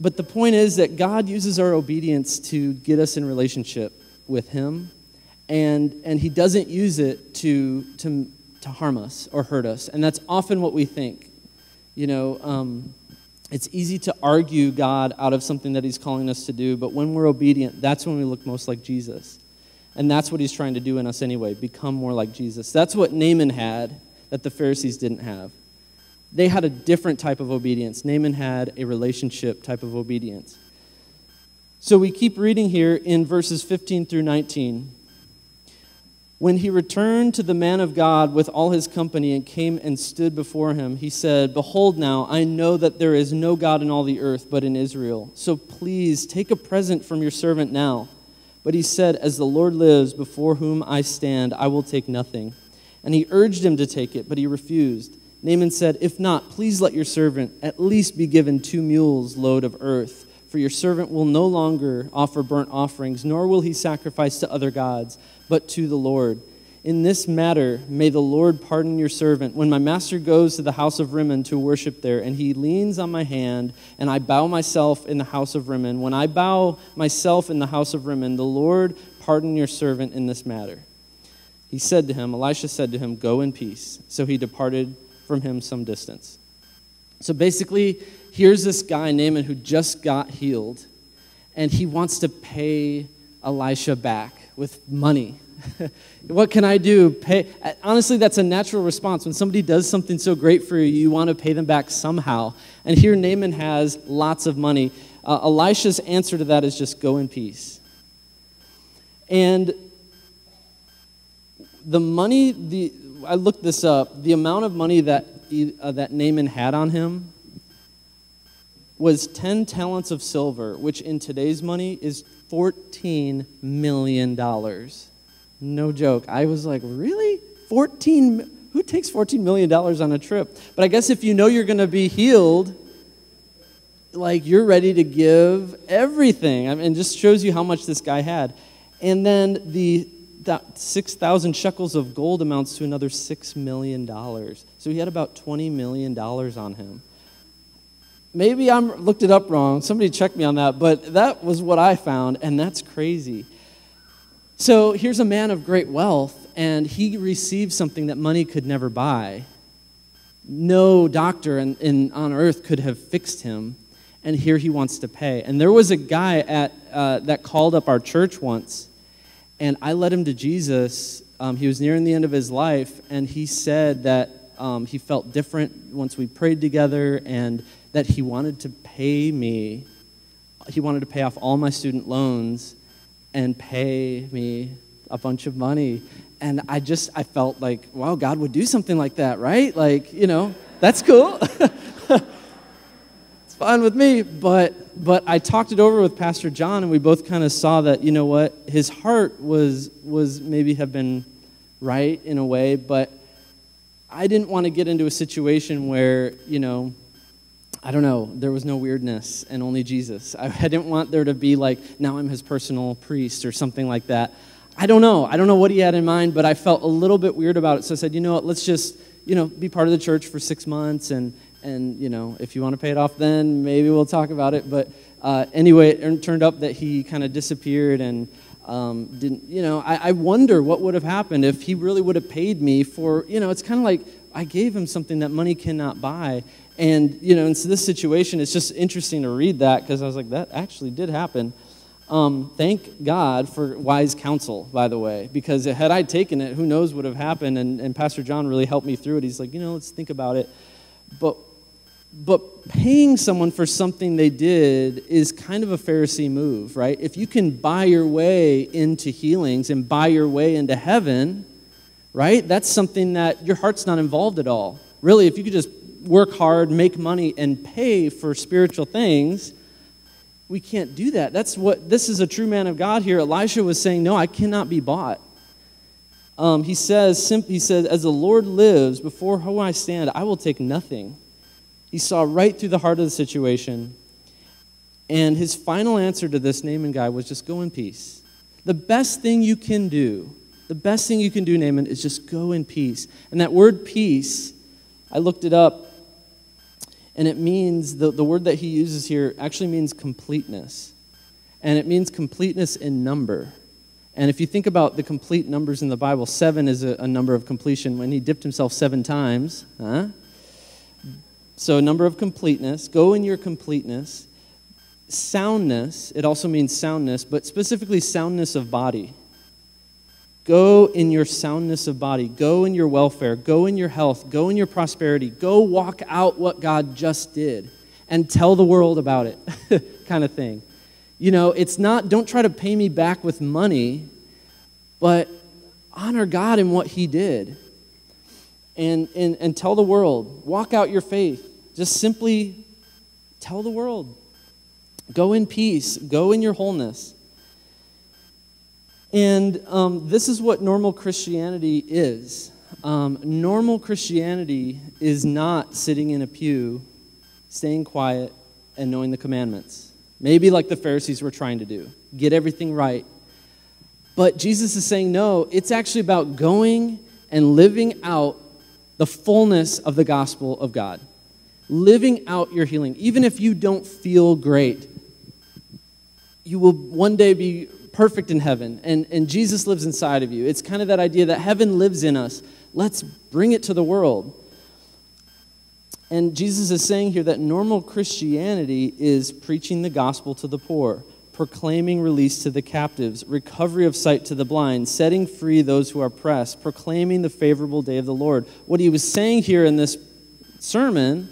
But the point is that God uses our obedience to get us in relationship with Him, and, and He doesn't use it to, to, to harm us or hurt us. And that's often what we think. You know, um, it's easy to argue God out of something that He's calling us to do, but when we're obedient, that's when we look most like Jesus. And that's what He's trying to do in us anyway become more like Jesus. That's what Naaman had that the Pharisees didn't have. They had a different type of obedience. Naaman had a relationship type of obedience. So we keep reading here in verses 15 through 19. When he returned to the man of God with all his company and came and stood before him, he said, Behold, now I know that there is no God in all the earth but in Israel. So please take a present from your servant now. But he said, As the Lord lives, before whom I stand, I will take nothing. And he urged him to take it, but he refused. Naaman said, If not, please let your servant at least be given two mules' load of earth. For your servant will no longer offer burnt offerings, nor will he sacrifice to other gods but to the Lord. In this matter, may the Lord pardon your servant. When my master goes to the house of Rimmon to worship there, and he leans on my hand, and I bow myself in the house of Rimmon, when I bow myself in the house of Rimmon, the Lord pardon your servant in this matter. He said to him, Elisha said to him, Go in peace. So he departed from him some distance. So basically, here's this guy, Naaman, who just got healed, and he wants to pay Elisha back with money. what can I do? Pay. Honestly, that's a natural response. When somebody does something so great for you, you want to pay them back somehow. And here Naaman has lots of money. Uh, Elisha's answer to that is just go in peace. And the money, the, I looked this up, the amount of money that, uh, that Naaman had on him was 10 talents of silver, which in today's money is $14 million. No joke. I was like, really? 14 who takes $14 million on a trip? But I guess if you know you're going to be healed, like you're ready to give everything. I mean, just shows you how much this guy had. And then the that 6,000 shekels of gold amounts to another $6 million. So he had about $20 million on him. Maybe I looked it up wrong. Somebody checked me on that, but that was what I found, and that's crazy. So here's a man of great wealth, and he received something that money could never buy. No doctor in, in, on earth could have fixed him and here he wants to pay. And there was a guy at, uh, that called up our church once, and I led him to Jesus. Um, he was nearing the end of his life, and he said that um, he felt different once we prayed together, and that he wanted to pay me. He wanted to pay off all my student loans and pay me a bunch of money. And I just, I felt like, wow, God would do something like that, right? Like, you know, that's cool. It's fine with me. But, but I talked it over with Pastor John, and we both kind of saw that, you know what, his heart was, was maybe have been right in a way, but I didn't want to get into a situation where, you know, I don't know, there was no weirdness and only Jesus. I, I didn't want there to be like, now I'm his personal priest or something like that. I don't know. I don't know what he had in mind, but I felt a little bit weird about it. So I said, you know what, let's just, you know, be part of the church for six months and, and you know if you want to pay it off then maybe we'll talk about it but uh, anyway it turned up that he kind of disappeared and um, didn't you know I, I, wonder what would have happened if he really would have paid me for you know it's kind of like i gave him something that money cannot buy and you know in this situation it's just interesting to read that because i was like that actually did happen um, thank God for wise counsel, by the way, because had I taken it, who knows what would have happened. And, and Pastor John really helped me through it. He's like, you know, let's think about it. But but paying someone for something they did is kind of a Pharisee move, right? If you can buy your way into healings and buy your way into heaven, right? That's something that your heart's not involved at all. Really, if you could just work hard, make money, and pay for spiritual things, we can't do that. That's what this is a true man of God here. Elisha was saying, No, I cannot be bought. Um, he says, he says, As the Lord lives, before whom I stand, I will take nothing. He saw right through the heart of the situation. And his final answer to this Naaman guy was just go in peace. The best thing you can do, the best thing you can do, Naaman, is just go in peace. And that word peace, I looked it up, and it means, the, the word that he uses here actually means completeness. And it means completeness in number. And if you think about the complete numbers in the Bible, seven is a, a number of completion. When he dipped himself seven times, huh? So, a number of completeness, go in your completeness. Soundness, it also means soundness, but specifically soundness of body. Go in your soundness of body. Go in your welfare. Go in your health. Go in your prosperity. Go walk out what God just did and tell the world about it, kind of thing. You know, it's not, don't try to pay me back with money, but honor God in what He did. And, and, and tell the world, walk out your faith. Just simply tell the world. Go in peace, go in your wholeness. And um, this is what normal Christianity is. Um, normal Christianity is not sitting in a pew, staying quiet, and knowing the commandments. Maybe like the Pharisees were trying to do get everything right. But Jesus is saying, no, it's actually about going and living out the fullness of the gospel of God living out your healing. Even if you don't feel great, you will one day be perfect in heaven, and, and Jesus lives inside of you. It's kind of that idea that heaven lives in us. Let's bring it to the world. And Jesus is saying here that normal Christianity is preaching the gospel to the poor, proclaiming release to the captives, recovery of sight to the blind, setting free those who are oppressed, proclaiming the favorable day of the Lord. What he was saying here in this sermon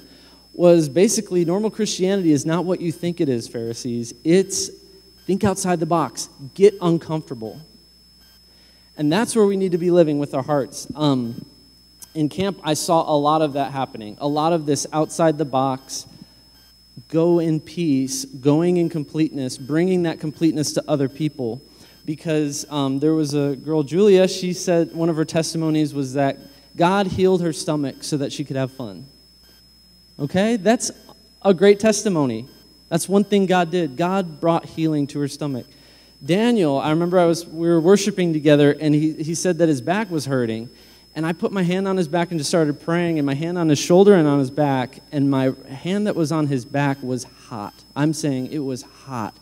was basically normal Christianity is not what you think it is, Pharisees. It's think outside the box, get uncomfortable. And that's where we need to be living with our hearts. Um, in camp, I saw a lot of that happening, a lot of this outside the box, go in peace, going in completeness, bringing that completeness to other people. Because um, there was a girl, Julia, she said one of her testimonies was that God healed her stomach so that she could have fun. Okay? That's a great testimony. That's one thing God did. God brought healing to her stomach. Daniel, I remember I was we were worshiping together and he, he said that his back was hurting. And I put my hand on his back and just started praying, and my hand on his shoulder and on his back, and my hand that was on his back was hot. I'm saying it was hot.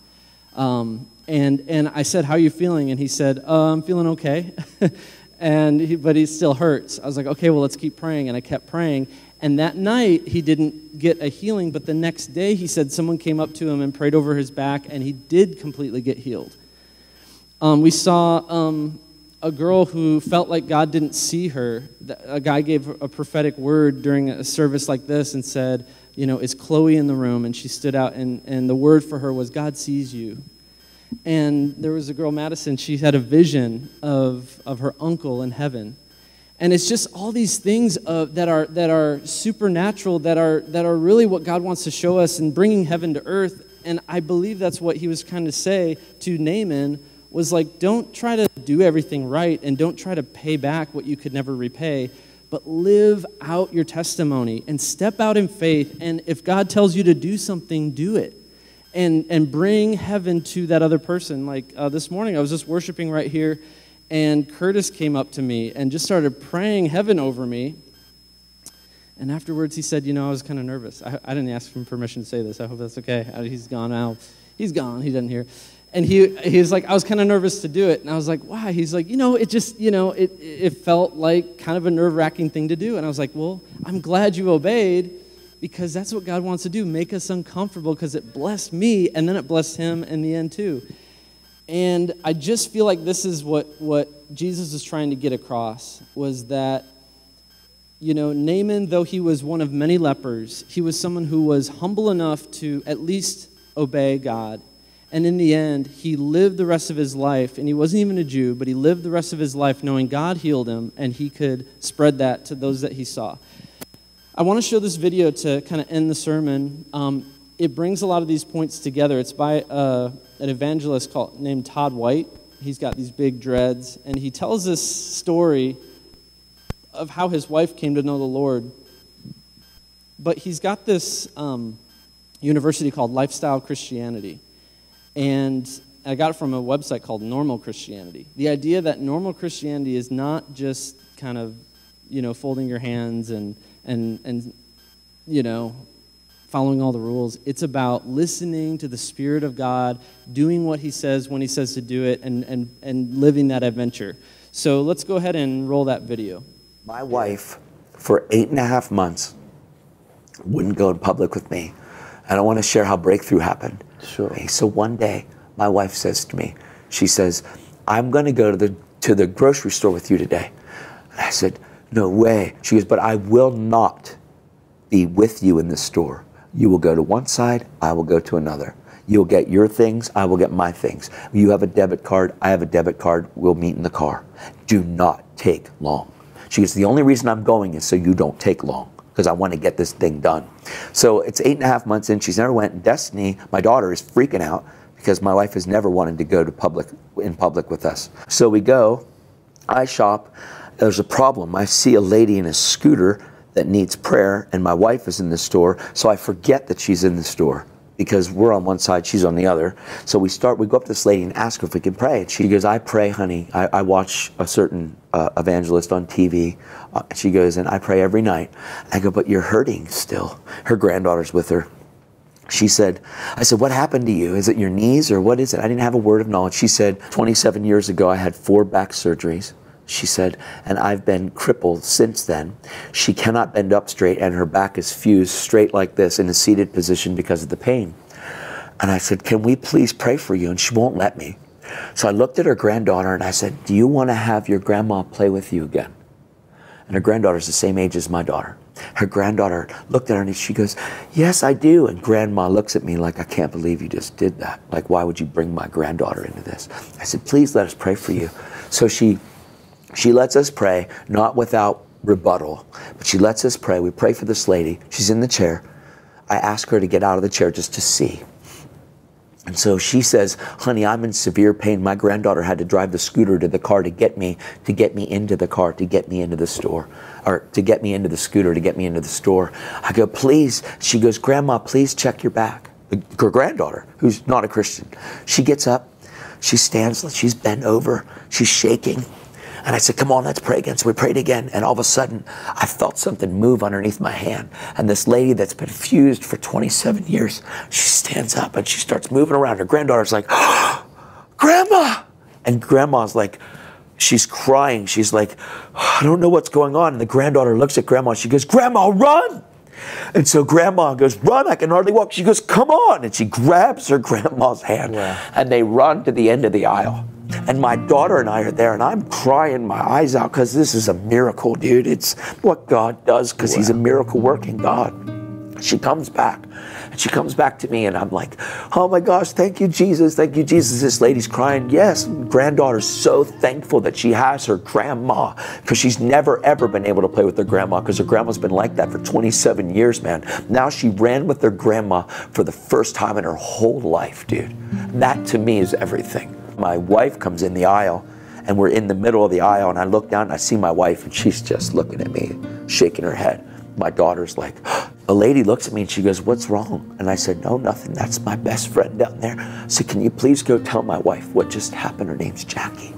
Um, and, and I said, How are you feeling? And he said, uh, I'm feeling okay. and he, but he still hurts. I was like, Okay, well, let's keep praying. And I kept praying. And that night, he didn't get a healing, but the next day, he said someone came up to him and prayed over his back, and he did completely get healed. Um, we saw um, a girl who felt like God didn't see her. A guy gave a prophetic word during a service like this and said, You know, is Chloe in the room? And she stood out, and, and the word for her was, God sees you. And there was a girl, Madison, she had a vision of, of her uncle in heaven. And it's just all these things of, that, are, that are supernatural, that are, that are really what God wants to show us in bringing heaven to earth. And I believe that's what he was trying to say to Naaman was like, don't try to do everything right and don't try to pay back what you could never repay, but live out your testimony and step out in faith. And if God tells you to do something, do it. And, and bring heaven to that other person. Like uh, this morning, I was just worshiping right here, and Curtis came up to me and just started praying heaven over me. And afterwards, he said, You know, I was kind of nervous. I, I didn't ask him permission to say this. I hope that's okay. Uh, he's gone now. He's gone. He doesn't hear and he, he was like, I was kind of nervous to do it. And I was like, why? He's like, you know, it just, you know, it, it felt like kind of a nerve wracking thing to do. And I was like, well, I'm glad you obeyed because that's what God wants to do make us uncomfortable because it blessed me and then it blessed him in the end too. And I just feel like this is what, what Jesus is trying to get across was that, you know, Naaman, though he was one of many lepers, he was someone who was humble enough to at least obey God and in the end, he lived the rest of his life, and he wasn't even a Jew, but he lived the rest of his life knowing God healed him, and he could spread that to those that he saw. I want to show this video to kind of end the sermon. Um, it brings a lot of these points together. It's by uh, an evangelist called, named Todd White. He's got these big dreads, and he tells this story of how his wife came to know the Lord. But he's got this um, university called Lifestyle Christianity. And I got it from a website called Normal Christianity. The idea that normal Christianity is not just kind of, you know, folding your hands and, and, and you know, following all the rules. It's about listening to the Spirit of God, doing what He says when He says to do it, and, and, and living that adventure. So let's go ahead and roll that video. My wife, for eight and a half months, wouldn't go in public with me. And I don't want to share how breakthrough happened. Sure. Okay, so one day, my wife says to me, she says, I'm going to go to the, to the grocery store with you today. And I said, no way. She goes, but I will not be with you in the store. You will go to one side, I will go to another. You'll get your things, I will get my things. You have a debit card, I have a debit card, we'll meet in the car. Do not take long. She goes, the only reason I'm going is so you don't take long because I want to get this thing done. So it's eight and a half months in. She's never went. Destiny, my daughter, is freaking out because my wife has never wanted to go to public in public with us. So we go. I shop. There's a problem. I see a lady in a scooter that needs prayer, and my wife is in the store. So I forget that she's in the store because we're on one side, she's on the other. So we start, we go up to this lady and ask her if we can pray. And she goes, I pray, honey. I, I watch a certain uh, evangelist on TV. Uh, she goes, and I pray every night. I go, but you're hurting still. Her granddaughter's with her. She said, I said, what happened to you? Is it your knees or what is it? I didn't have a word of knowledge. She said, 27 years ago, I had four back surgeries she said, and I've been crippled since then. She cannot bend up straight, and her back is fused straight like this in a seated position because of the pain. And I said, Can we please pray for you? And she won't let me. So I looked at her granddaughter and I said, Do you want to have your grandma play with you again? And her granddaughter's the same age as my daughter. Her granddaughter looked at her and she goes, Yes, I do. And grandma looks at me like, I can't believe you just did that. Like, why would you bring my granddaughter into this? I said, Please let us pray for you. So she She lets us pray, not without rebuttal, but she lets us pray. We pray for this lady. She's in the chair. I ask her to get out of the chair just to see. And so she says, "Honey, I'm in severe pain. My granddaughter had to drive the scooter to the car to get me to get me into the car to get me into the store, or to get me into the scooter to get me into the store." I go, "Please." She goes, "Grandma, please check your back." Her granddaughter, who's not a Christian, she gets up, she stands, she's bent over, she's shaking. And I said, Come on, let's pray again. So we prayed again. And all of a sudden, I felt something move underneath my hand. And this lady that's been fused for 27 years, she stands up and she starts moving around. Her granddaughter's like, oh, Grandma! And grandma's like, she's crying. She's like, I don't know what's going on. And the granddaughter looks at grandma. She goes, Grandma, run! And so grandma goes, Run, I can hardly walk. She goes, Come on. And she grabs her grandma's hand and they run to the end of the aisle. And my daughter and I are there, and I'm crying my eyes out because this is a miracle, dude. It's what God does because wow. He's a miracle working God. She comes back, and she comes back to me, and I'm like, oh my gosh, thank you, Jesus. Thank you, Jesus. This lady's crying. Yes, granddaughter's so thankful that she has her grandma because she's never, ever been able to play with her grandma because her grandma's been like that for 27 years, man. Now she ran with her grandma for the first time in her whole life, dude. That to me is everything my wife comes in the aisle and we're in the middle of the aisle and I look down and I see my wife and she's just looking at me, shaking her head. My daughter's like, a lady looks at me and she goes, What's wrong? And I said, No, nothing. That's my best friend down there. Said, Can you please go tell my wife what just happened? Her name's Jackie.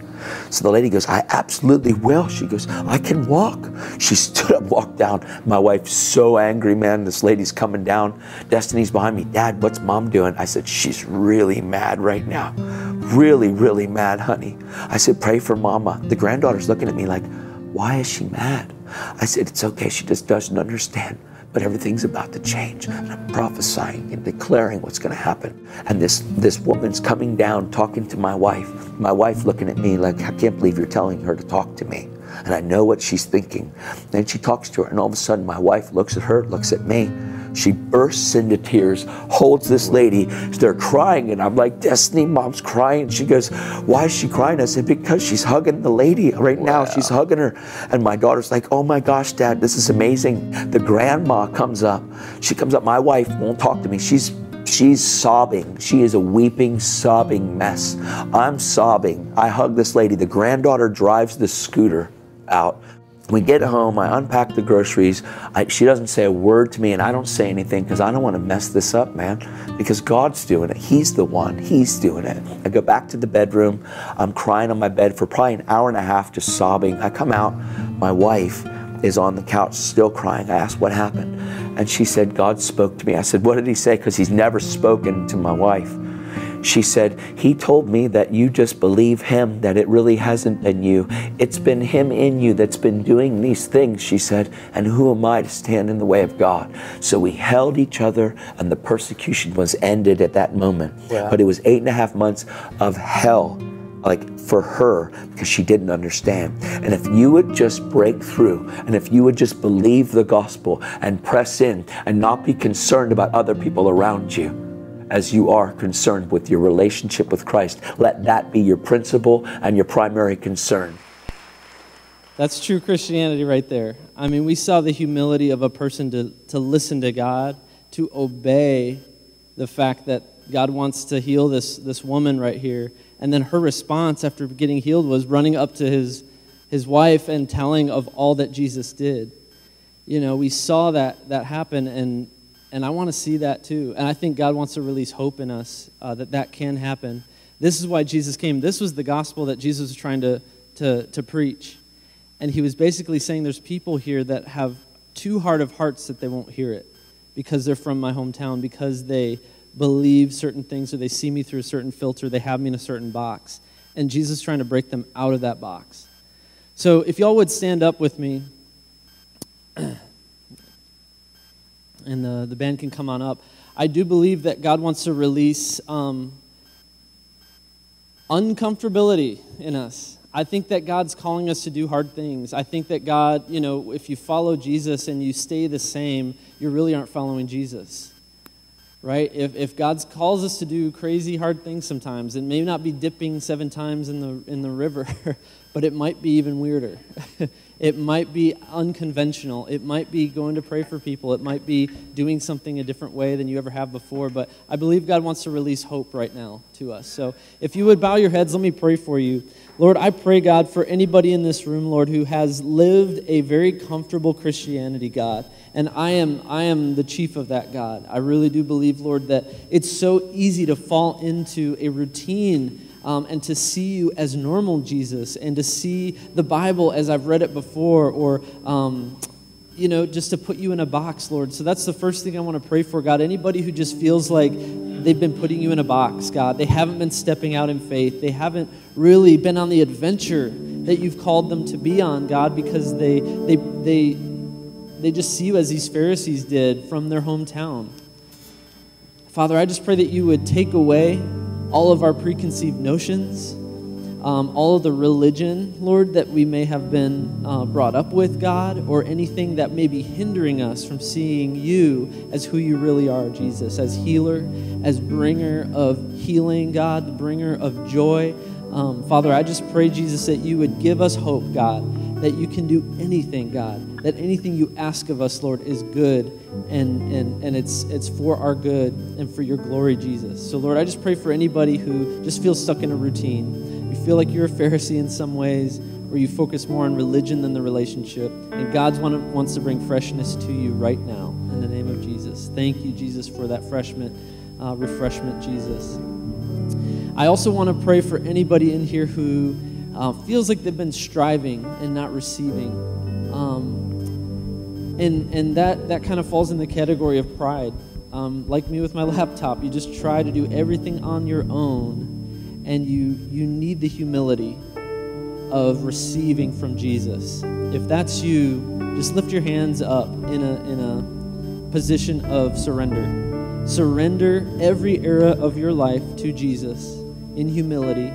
So the lady goes, I absolutely will. She goes, I can walk. She stood up, walked down. My wife's so angry, man. This lady's coming down. Destiny's behind me. Dad, what's mom doing? I said, She's really mad right now. Really, really mad, honey. I said, Pray for mama. The granddaughter's looking at me like, Why is she mad? I said, It's okay. She just doesn't understand but everything's about to change. And I'm prophesying and declaring what's going to happen. And this, this woman's coming down talking to my wife. My wife looking at me like, I can't believe you're telling her to talk to me. And I know what she's thinking. Then she talks to her, and all of a sudden, my wife looks at her, looks at me, she bursts into tears, holds this lady. They're crying, and I'm like, Destiny, mom's crying. She goes, Why is she crying? I said, Because she's hugging the lady right wow. now. She's hugging her. And my daughter's like, Oh my gosh, Dad, this is amazing. The grandma comes up. She comes up. My wife won't talk to me. She's She's sobbing. She is a weeping, sobbing mess. I'm sobbing. I hug this lady. The granddaughter drives the scooter out. We get home, I unpack the groceries. I, she doesn't say a word to me, and I don't say anything because I don't want to mess this up, man. Because God's doing it. He's the one. He's doing it. I go back to the bedroom. I'm crying on my bed for probably an hour and a half, just sobbing. I come out. My wife is on the couch, still crying. I asked what happened, and she said, God spoke to me. I said, What did He say? Because He's never spoken to my wife. She said, He told me that you just believe Him, that it really hasn't been you. It's been Him in you that's been doing these things, she said, and who am I to stand in the way of God? So we held each other, and the persecution was ended at that moment. But it was eight and a half months of hell like for her because she didn't understand. And if you would just break through and if you would just believe the gospel and press in and not be concerned about other people around you, as you are concerned with your relationship with Christ. Let that be your principle and your primary concern. That's true Christianity right there. I mean, we saw the humility of a person to, to listen to God, to obey the fact that God wants to heal this, this woman right here. And then her response after getting healed was running up to his, his wife and telling of all that Jesus did. You know, we saw that, that happen, and and I want to see that too. And I think God wants to release hope in us uh, that that can happen. This is why Jesus came. This was the gospel that Jesus was trying to, to, to preach. And he was basically saying there's people here that have too hard of hearts that they won't hear it because they're from my hometown, because they believe certain things or they see me through a certain filter, they have me in a certain box. And Jesus is trying to break them out of that box. So if y'all would stand up with me. and the, the band can come on up. I do believe that God wants to release um, uncomfortability in us. I think that God's calling us to do hard things. I think that God, you know, if you follow Jesus and you stay the same, you really aren't following Jesus. right? If, if God calls us to do crazy, hard things sometimes, it may not be dipping seven times in the, in the river, but it might be even weirder. it might be unconventional. It might be going to pray for people. It might be doing something a different way than you ever have before. But I believe God wants to release hope right now to us. So if you would bow your heads, let me pray for you. Lord, I pray, God, for anybody in this room, Lord, who has lived a very comfortable Christianity, God. And I am, I am the chief of that, God. I really do believe, Lord, that it's so easy to fall into a routine um, and to see you as normal, Jesus, and to see the Bible as I've read it before, or, um, you know, just to put you in a box, Lord. So that's the first thing I want to pray for, God. Anybody who just feels like they've been putting you in a box, God, they haven't been stepping out in faith, they haven't really been on the adventure that you've called them to be on, God, because they, they, they, they just see you as these Pharisees did from their hometown. Father, I just pray that you would take away all of our preconceived notions, um, all of the religion, Lord, that we may have been uh, brought up with, God, or anything that may be hindering us from seeing you as who you really are, Jesus, as healer, as bringer of healing, God, the bringer of joy. Um, Father, I just pray, Jesus, that you would give us hope, God, that you can do anything, God, that anything you ask of us, Lord, is good and, and, and it's, it's for our good and for your glory, Jesus. So, Lord, I just pray for anybody who just feels stuck in a routine. You feel like you're a Pharisee in some ways, or you focus more on religion than the relationship. And God wants to bring freshness to you right now in the name of Jesus. Thank you, Jesus, for that freshman, uh, refreshment, Jesus. I also want to pray for anybody in here who uh, feels like they've been striving and not receiving. Um, and and that, that kind of falls in the category of pride. Um, like me with my laptop, you just try to do everything on your own, and you, you need the humility of receiving from Jesus. If that's you, just lift your hands up in a, in a position of surrender. Surrender every era of your life to Jesus in humility.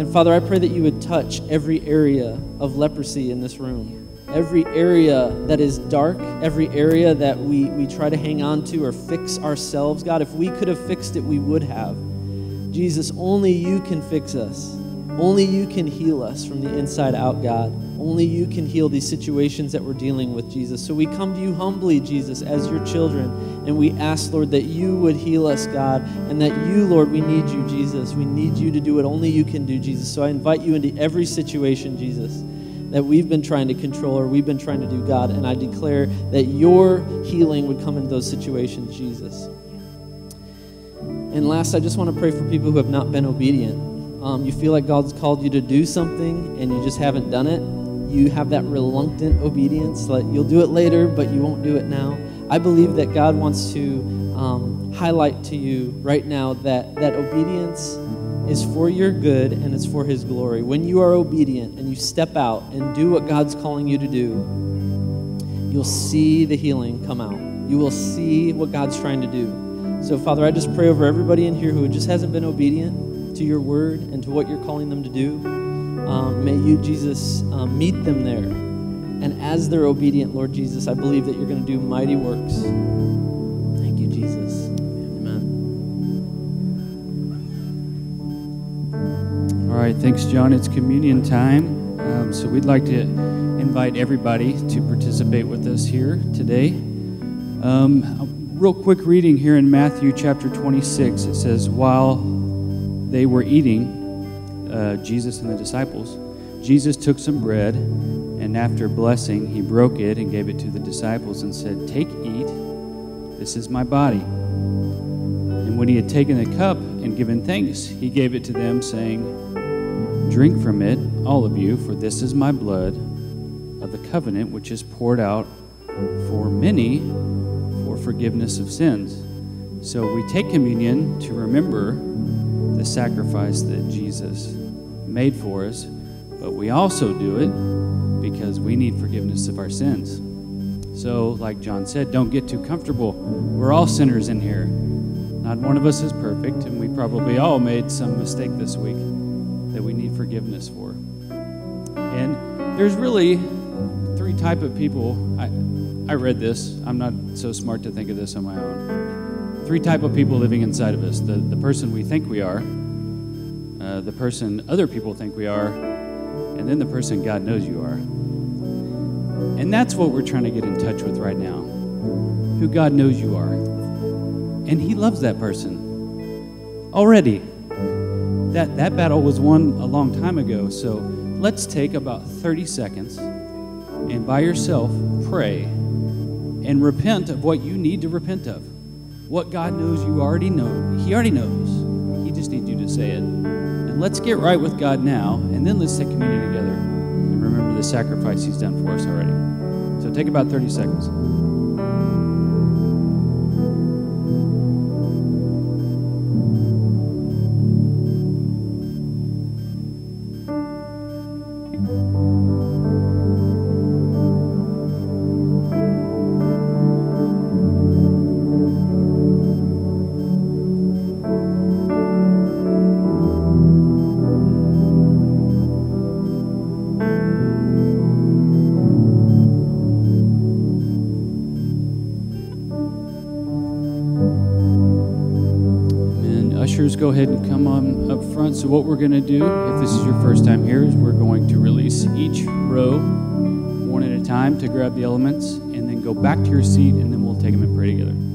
And Father, I pray that you would touch every area of leprosy in this room. Every area that is dark, every area that we, we try to hang on to or fix ourselves, God, if we could have fixed it, we would have. Jesus, only you can fix us. Only you can heal us from the inside out, God. Only you can heal these situations that we're dealing with, Jesus. So we come to you humbly, Jesus, as your children, and we ask, Lord, that you would heal us, God, and that you, Lord, we need you, Jesus. We need you to do what only you can do, Jesus. So I invite you into every situation, Jesus, that we've been trying to control or we've been trying to do, God, and I declare that your healing would come into those situations, Jesus. And last, I just want to pray for people who have not been obedient um, you feel like God's called you to do something and you just haven't done it, you have that reluctant obedience, that you'll do it later, but you won't do it now. I believe that God wants to um, highlight to you right now that that obedience is for your good and it's for His glory. When you are obedient and you step out and do what God's calling you to do, you'll see the healing come out. You will see what God's trying to do. So, Father, I just pray over everybody in here who just hasn't been obedient to your word and to what you're calling them to do. Um, may you, Jesus, um, meet them there. And as they're obedient, Lord Jesus, I believe that you're going to do mighty works. Thank you, Jesus. Amen. All right, thanks, John. It's communion time. Um, so we'd like to invite everybody to participate with us here today. Um, real quick reading here in Matthew chapter 26. It says, While they were eating, uh, Jesus and the disciples, Jesus took some bread, and after blessing, he broke it and gave it to the disciples and said, Take, eat, this is my body. And when he had taken the cup and given thanks, he gave it to them, saying, Drink from it, all of you, for this is my blood of the covenant, which is poured out for many for forgiveness of sins. So we take communion to remember the sacrifice that Jesus made for us, but we also do it because we need forgiveness of our sins. So, like John said, don't get too comfortable. We're all sinners in here. Not one of us is perfect, and we probably all made some mistake this week that we need forgiveness for. And there's really three type of people. I, I read this. I'm not so smart to think of this on my own. three type of people living inside of us: the the person we think we are, uh, the person other people think we are, and then the person God knows you are. And that's what we're trying to get in touch with right now. Who God knows you are, and He loves that person already. That that battle was won a long time ago. So let's take about 30 seconds and by yourself pray and repent of what you need to repent of. What God knows you already know. He already knows. He just needs you to say it. Let's get right with God now, and then let's take communion together and remember the sacrifice He's done for us already. So take about 30 seconds. So, what we're going to do, if this is your first time here, is we're going to release each row one at a time to grab the elements and then go back to your seat, and then we'll take them and pray together.